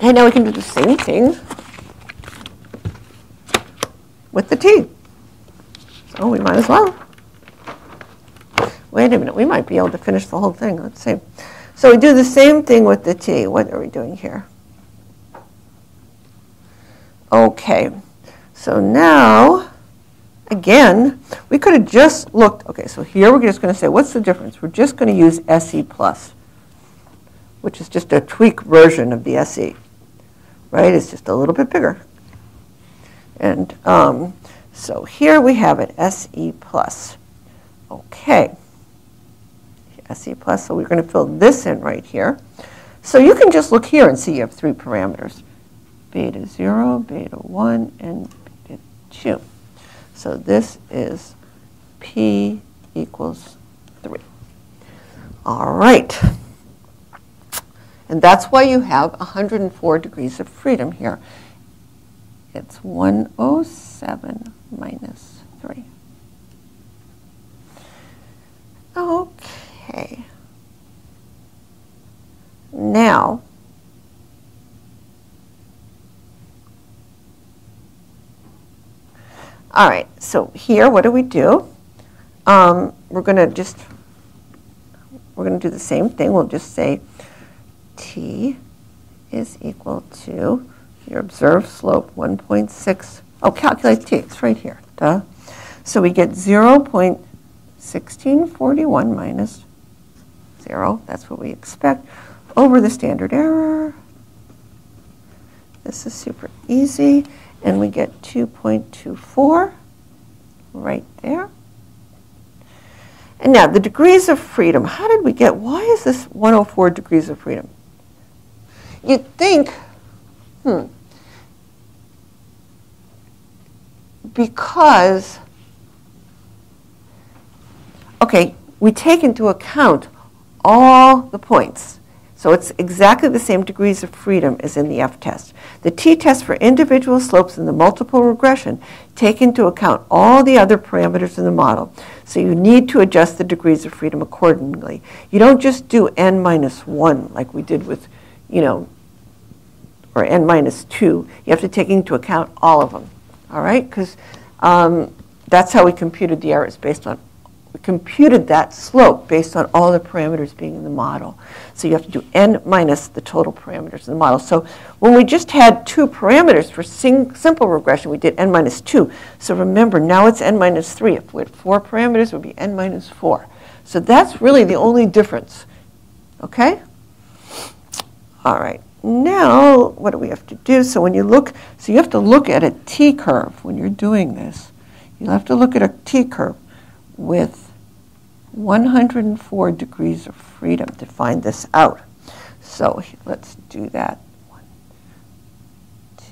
And now we can do the same thing with the t. So we might as well. Wait a minute, we might be able to finish the whole thing. Let's see. So we do the same thing with the t. What are we doing here? Okay, so now, again, we could have just looked, okay, so here we're just going to say, what's the difference? We're just going to use SE plus, which is just a tweak version of the SE, right? It's just a little bit bigger. And um, so here we have it, SE plus. Okay. SE plus, so we're going to fill this in right here. So you can just look here and see you have three parameters, beta 0, beta 1, and beta 2. So this is P equals 3. All right. And that's why you have 104 degrees of freedom here. It's 107 minus 3. Okay. Okay. Now, all right, so here, what do we do? Um, we're going to just, we're going to do the same thing. We'll just say t is equal to your observed slope 1.6. Oh, calculate t. It's right here. Duh. So we get 0.1641 minus 0, that's what we expect, over the standard error. This is super easy, and we get 2.24 right there. And now, the degrees of freedom. How did we get, why is this 104 degrees of freedom? You'd think, hmm, because, okay, we take into account all the points. So it's exactly the same degrees of freedom as in the f-test. The t-test for individual slopes in the multiple regression take into account all the other parameters in the model. So you need to adjust the degrees of freedom accordingly. You don't just do n minus 1 like we did with, you know, or n minus 2. You have to take into account all of them, all right? Because um, that's how we computed the errors based on computed that slope based on all the parameters being in the model. So you have to do n minus the total parameters in the model. So when we just had two parameters for simple regression, we did n minus 2. So remember, now it's n minus 3. If we had four parameters, it would be n minus 4. So that's really the only difference. Okay? All right. Now, what do we have to do? So when you look, so you have to look at a t-curve when you're doing this. You'll have to look at a t-curve with 104 degrees of freedom to find this out. So let's do that. One,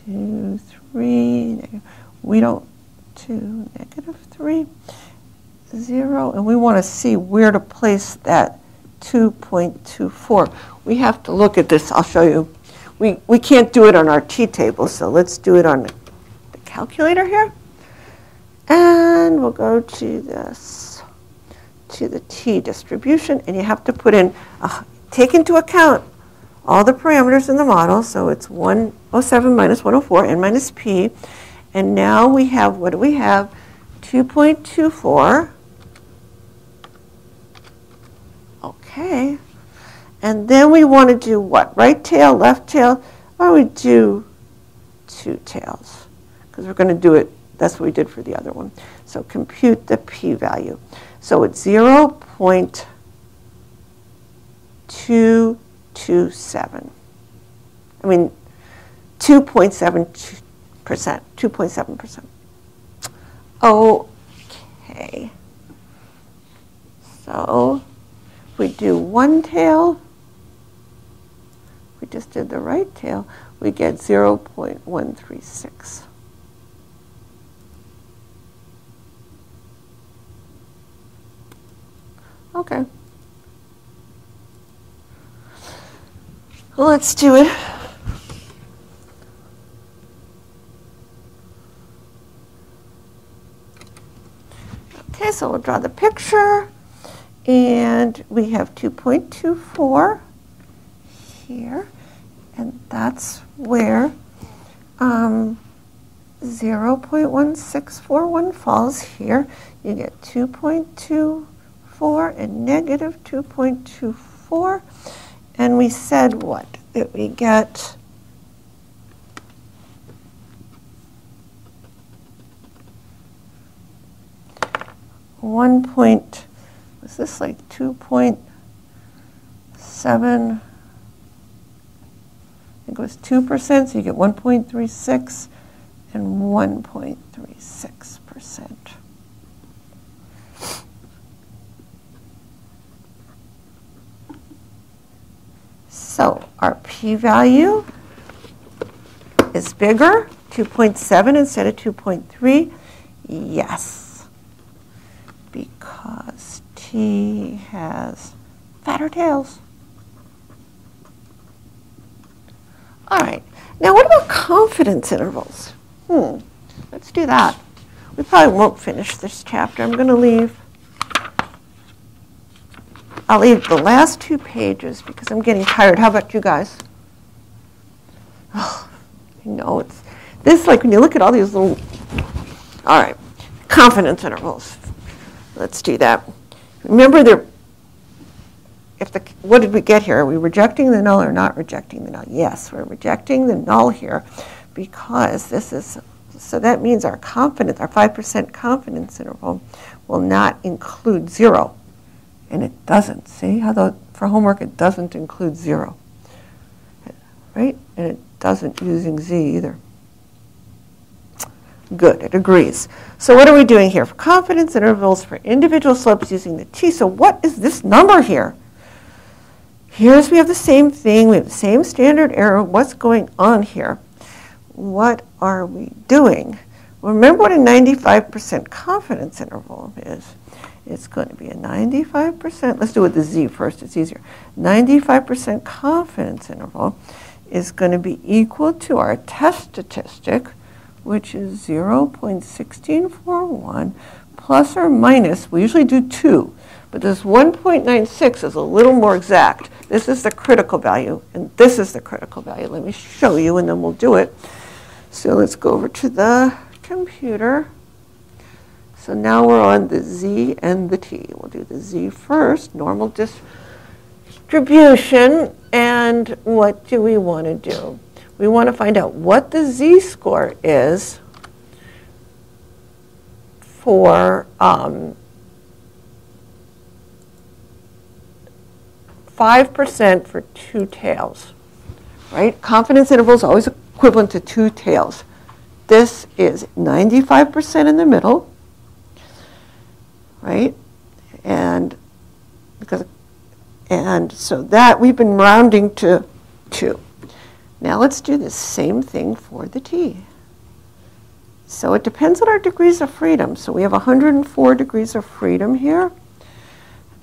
two, three. We don't, two, negative three, zero. And we want to see where to place that 2.24. We have to look at this. I'll show you. We, we can't do it on our t-table, so let's do it on the calculator here. And we'll go to this, to the t distribution, and you have to put in, uh, take into account all the parameters in the model. So it's 107 minus 104, n minus p. And now we have, what do we have? 2.24. Okay. And then we want to do what? Right tail, left tail? Why don't we do two tails? Because we're going to do it that's what we did for the other one. So compute the p-value. So it's 0.227. I mean, 2.7%, 2.7%. Okay. So we do one tail, we just did the right tail, we get 0.136. Okay. Well, let's do it. Okay, so we'll draw the picture. And we have 2.24 here. And that's where um, 0.1641 falls here. You get 2.24 and negative 2.24. And we said what? That we get one point, was this like 2.7? I think it was 2%, so you get 1.36 and 1.36%. So our p-value is bigger, 2.7 instead of 2.3. Yes, because t has fatter tails. All right, now what about confidence intervals? Hmm, let's do that. We probably won't finish this chapter. I'm going to leave I'll leave the last two pages because I'm getting tired. How about you guys? Oh, you know, it's this like when you look at all these little. All right, confidence intervals. Let's do that. Remember, there. If the what did we get here? Are we rejecting the null or not rejecting the null? Yes, we're rejecting the null here because this is so that means our confidence, our 5% confidence interval will not include zero and it doesn't. See how the, for homework it doesn't include zero, right? And it doesn't using z either. Good, it agrees. So what are we doing here? For confidence intervals for individual slopes using the t. So what is this number here? Here's we have the same thing. We have the same standard error. What's going on here? What are we doing? Remember what a 95% confidence interval is it's going to be a 95%, let's do it with the z first, it's easier. 95% confidence interval is going to be equal to our test statistic, which is 0.1641 plus or minus, we usually do 2, but this 1.96 is a little more exact. This is the critical value, and this is the critical value. Let me show you, and then we'll do it. So let's go over to the computer. So now we're on the z and the t. We'll do the z first, normal distribution. And what do we want to do? We want to find out what the z-score is for um, 5% for two tails, right? Confidence interval is always equivalent to two tails. This is 95% in the middle, right? And because and so that we've been rounding to 2. Now let's do the same thing for the t. So it depends on our degrees of freedom. So we have 104 degrees of freedom here.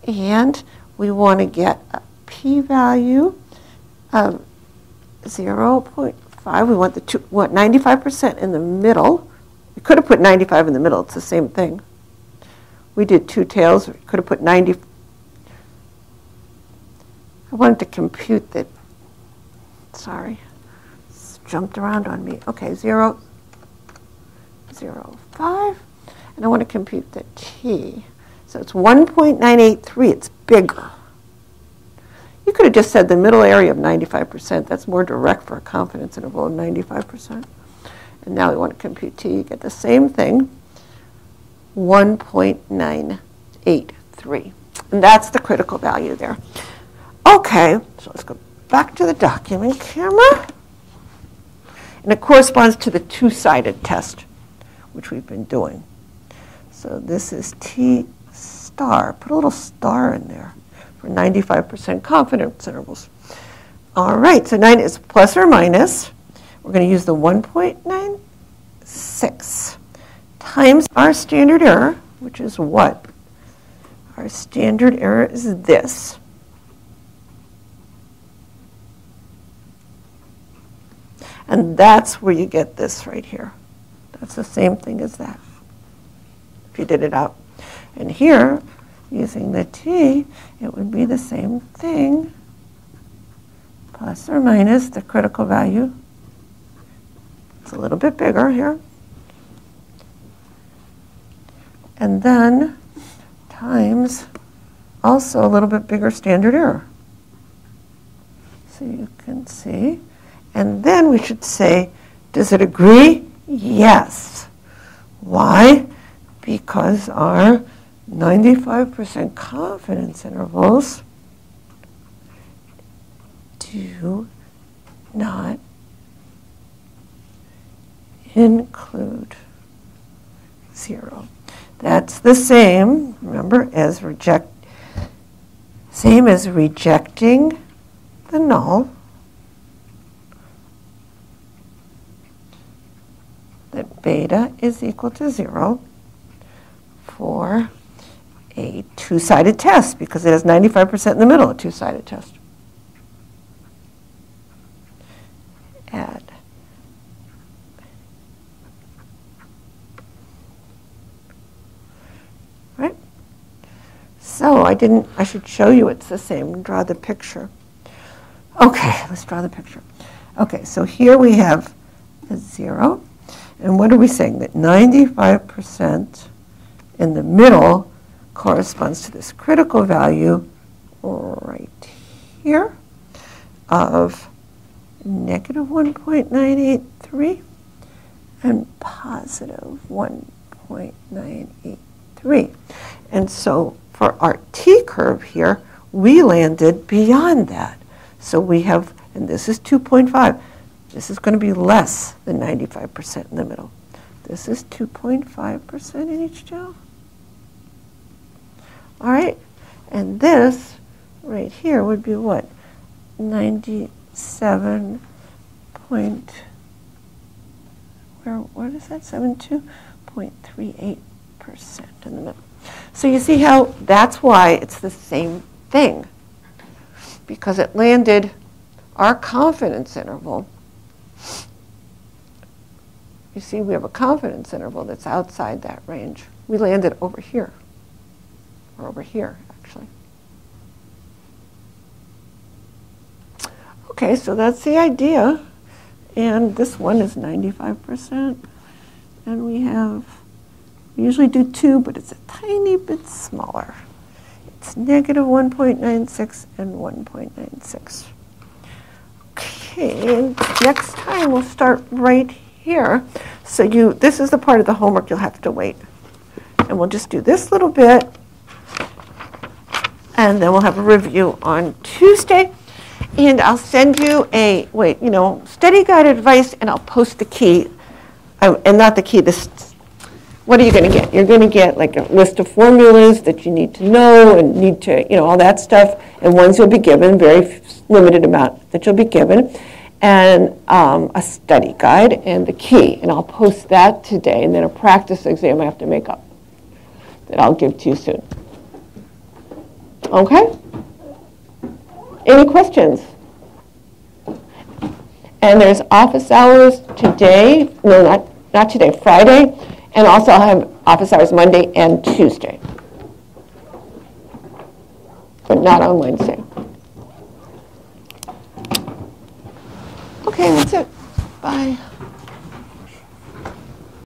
And we want to get a p-value of 0.5. We want the two, what 95% in the middle. We could have put 95 in the middle. It's the same thing. We did two tails. We could have put 90. I wanted to compute that. Sorry. It's jumped around on me. Okay, 0, 0, 5. And I want to compute the t. So it's 1.983. It's bigger. You could have just said the middle area of 95%. That's more direct for a confidence interval of 95%. And now we want to compute t. You get the same thing, 1.983. And that's the critical value there. Okay, so let's go back to the document camera. And it corresponds to the two-sided test, which we've been doing. So this is T star. Put a little star in there for 95% confidence intervals. All right, so 9 is plus or minus. We're going to use the 1.96 times our standard error, which is what? Our standard error is this. And that's where you get this right here. That's the same thing as that, if you did it out. And here, using the t, it would be the same thing, plus or minus the critical value. It's a little bit bigger here. And then times also a little bit bigger standard error. So you can see. And then we should say, does it agree? Yes. Why? Because our 95% confidence intervals do not include zero. That's the same, remember, as reject, same as rejecting the null. That beta is equal to zero for a two-sided test because it has 95% in the middle, a two-sided test. Add. Right? So I didn't, I should show you it's the same. Draw the picture. Okay, let's draw the picture. Okay, so here we have the zero. And what are we saying? That 95% in the middle corresponds to this critical value right here of negative 1.983 and positive 1.983. And so for our t curve here, we landed beyond that. So we have, and this is 2.5. This is going to be less than 95% in the middle. This is 2.5% in each tail. All right, and this right here would be what? 97 point, where, what is that, 72.38% in the middle. So you see how that's why it's the same thing, because it landed our confidence interval. You see, we have a confidence interval that's outside that range. We landed over here or over here, actually. Okay, so that's the idea. And this one is 95%. And we have We usually do two, but it's a tiny bit smaller. It's negative 1.96 and 1.96. Okay, next time we'll start right here. So you, this is the part of the homework you'll have to wait. And we'll just do this little bit. And then we'll have a review on Tuesday. And I'll send you a, wait, you know, study guide advice, and I'll post the key. Um, And not the key, this, what are you going to get? You're going to get like a list of formulas that you need to know and need to, you know, all that stuff, and ones you'll be given, very limited amount that you'll be given, and um, a study guide and the key. And I'll post that today, and then a practice exam I have to make up that I'll give to you soon. Okay? Any questions? And there's office hours today, no, not, not today, Friday, and also I'll have office hours Monday and Tuesday. But not on Wednesday. Okay, that's it. Bye.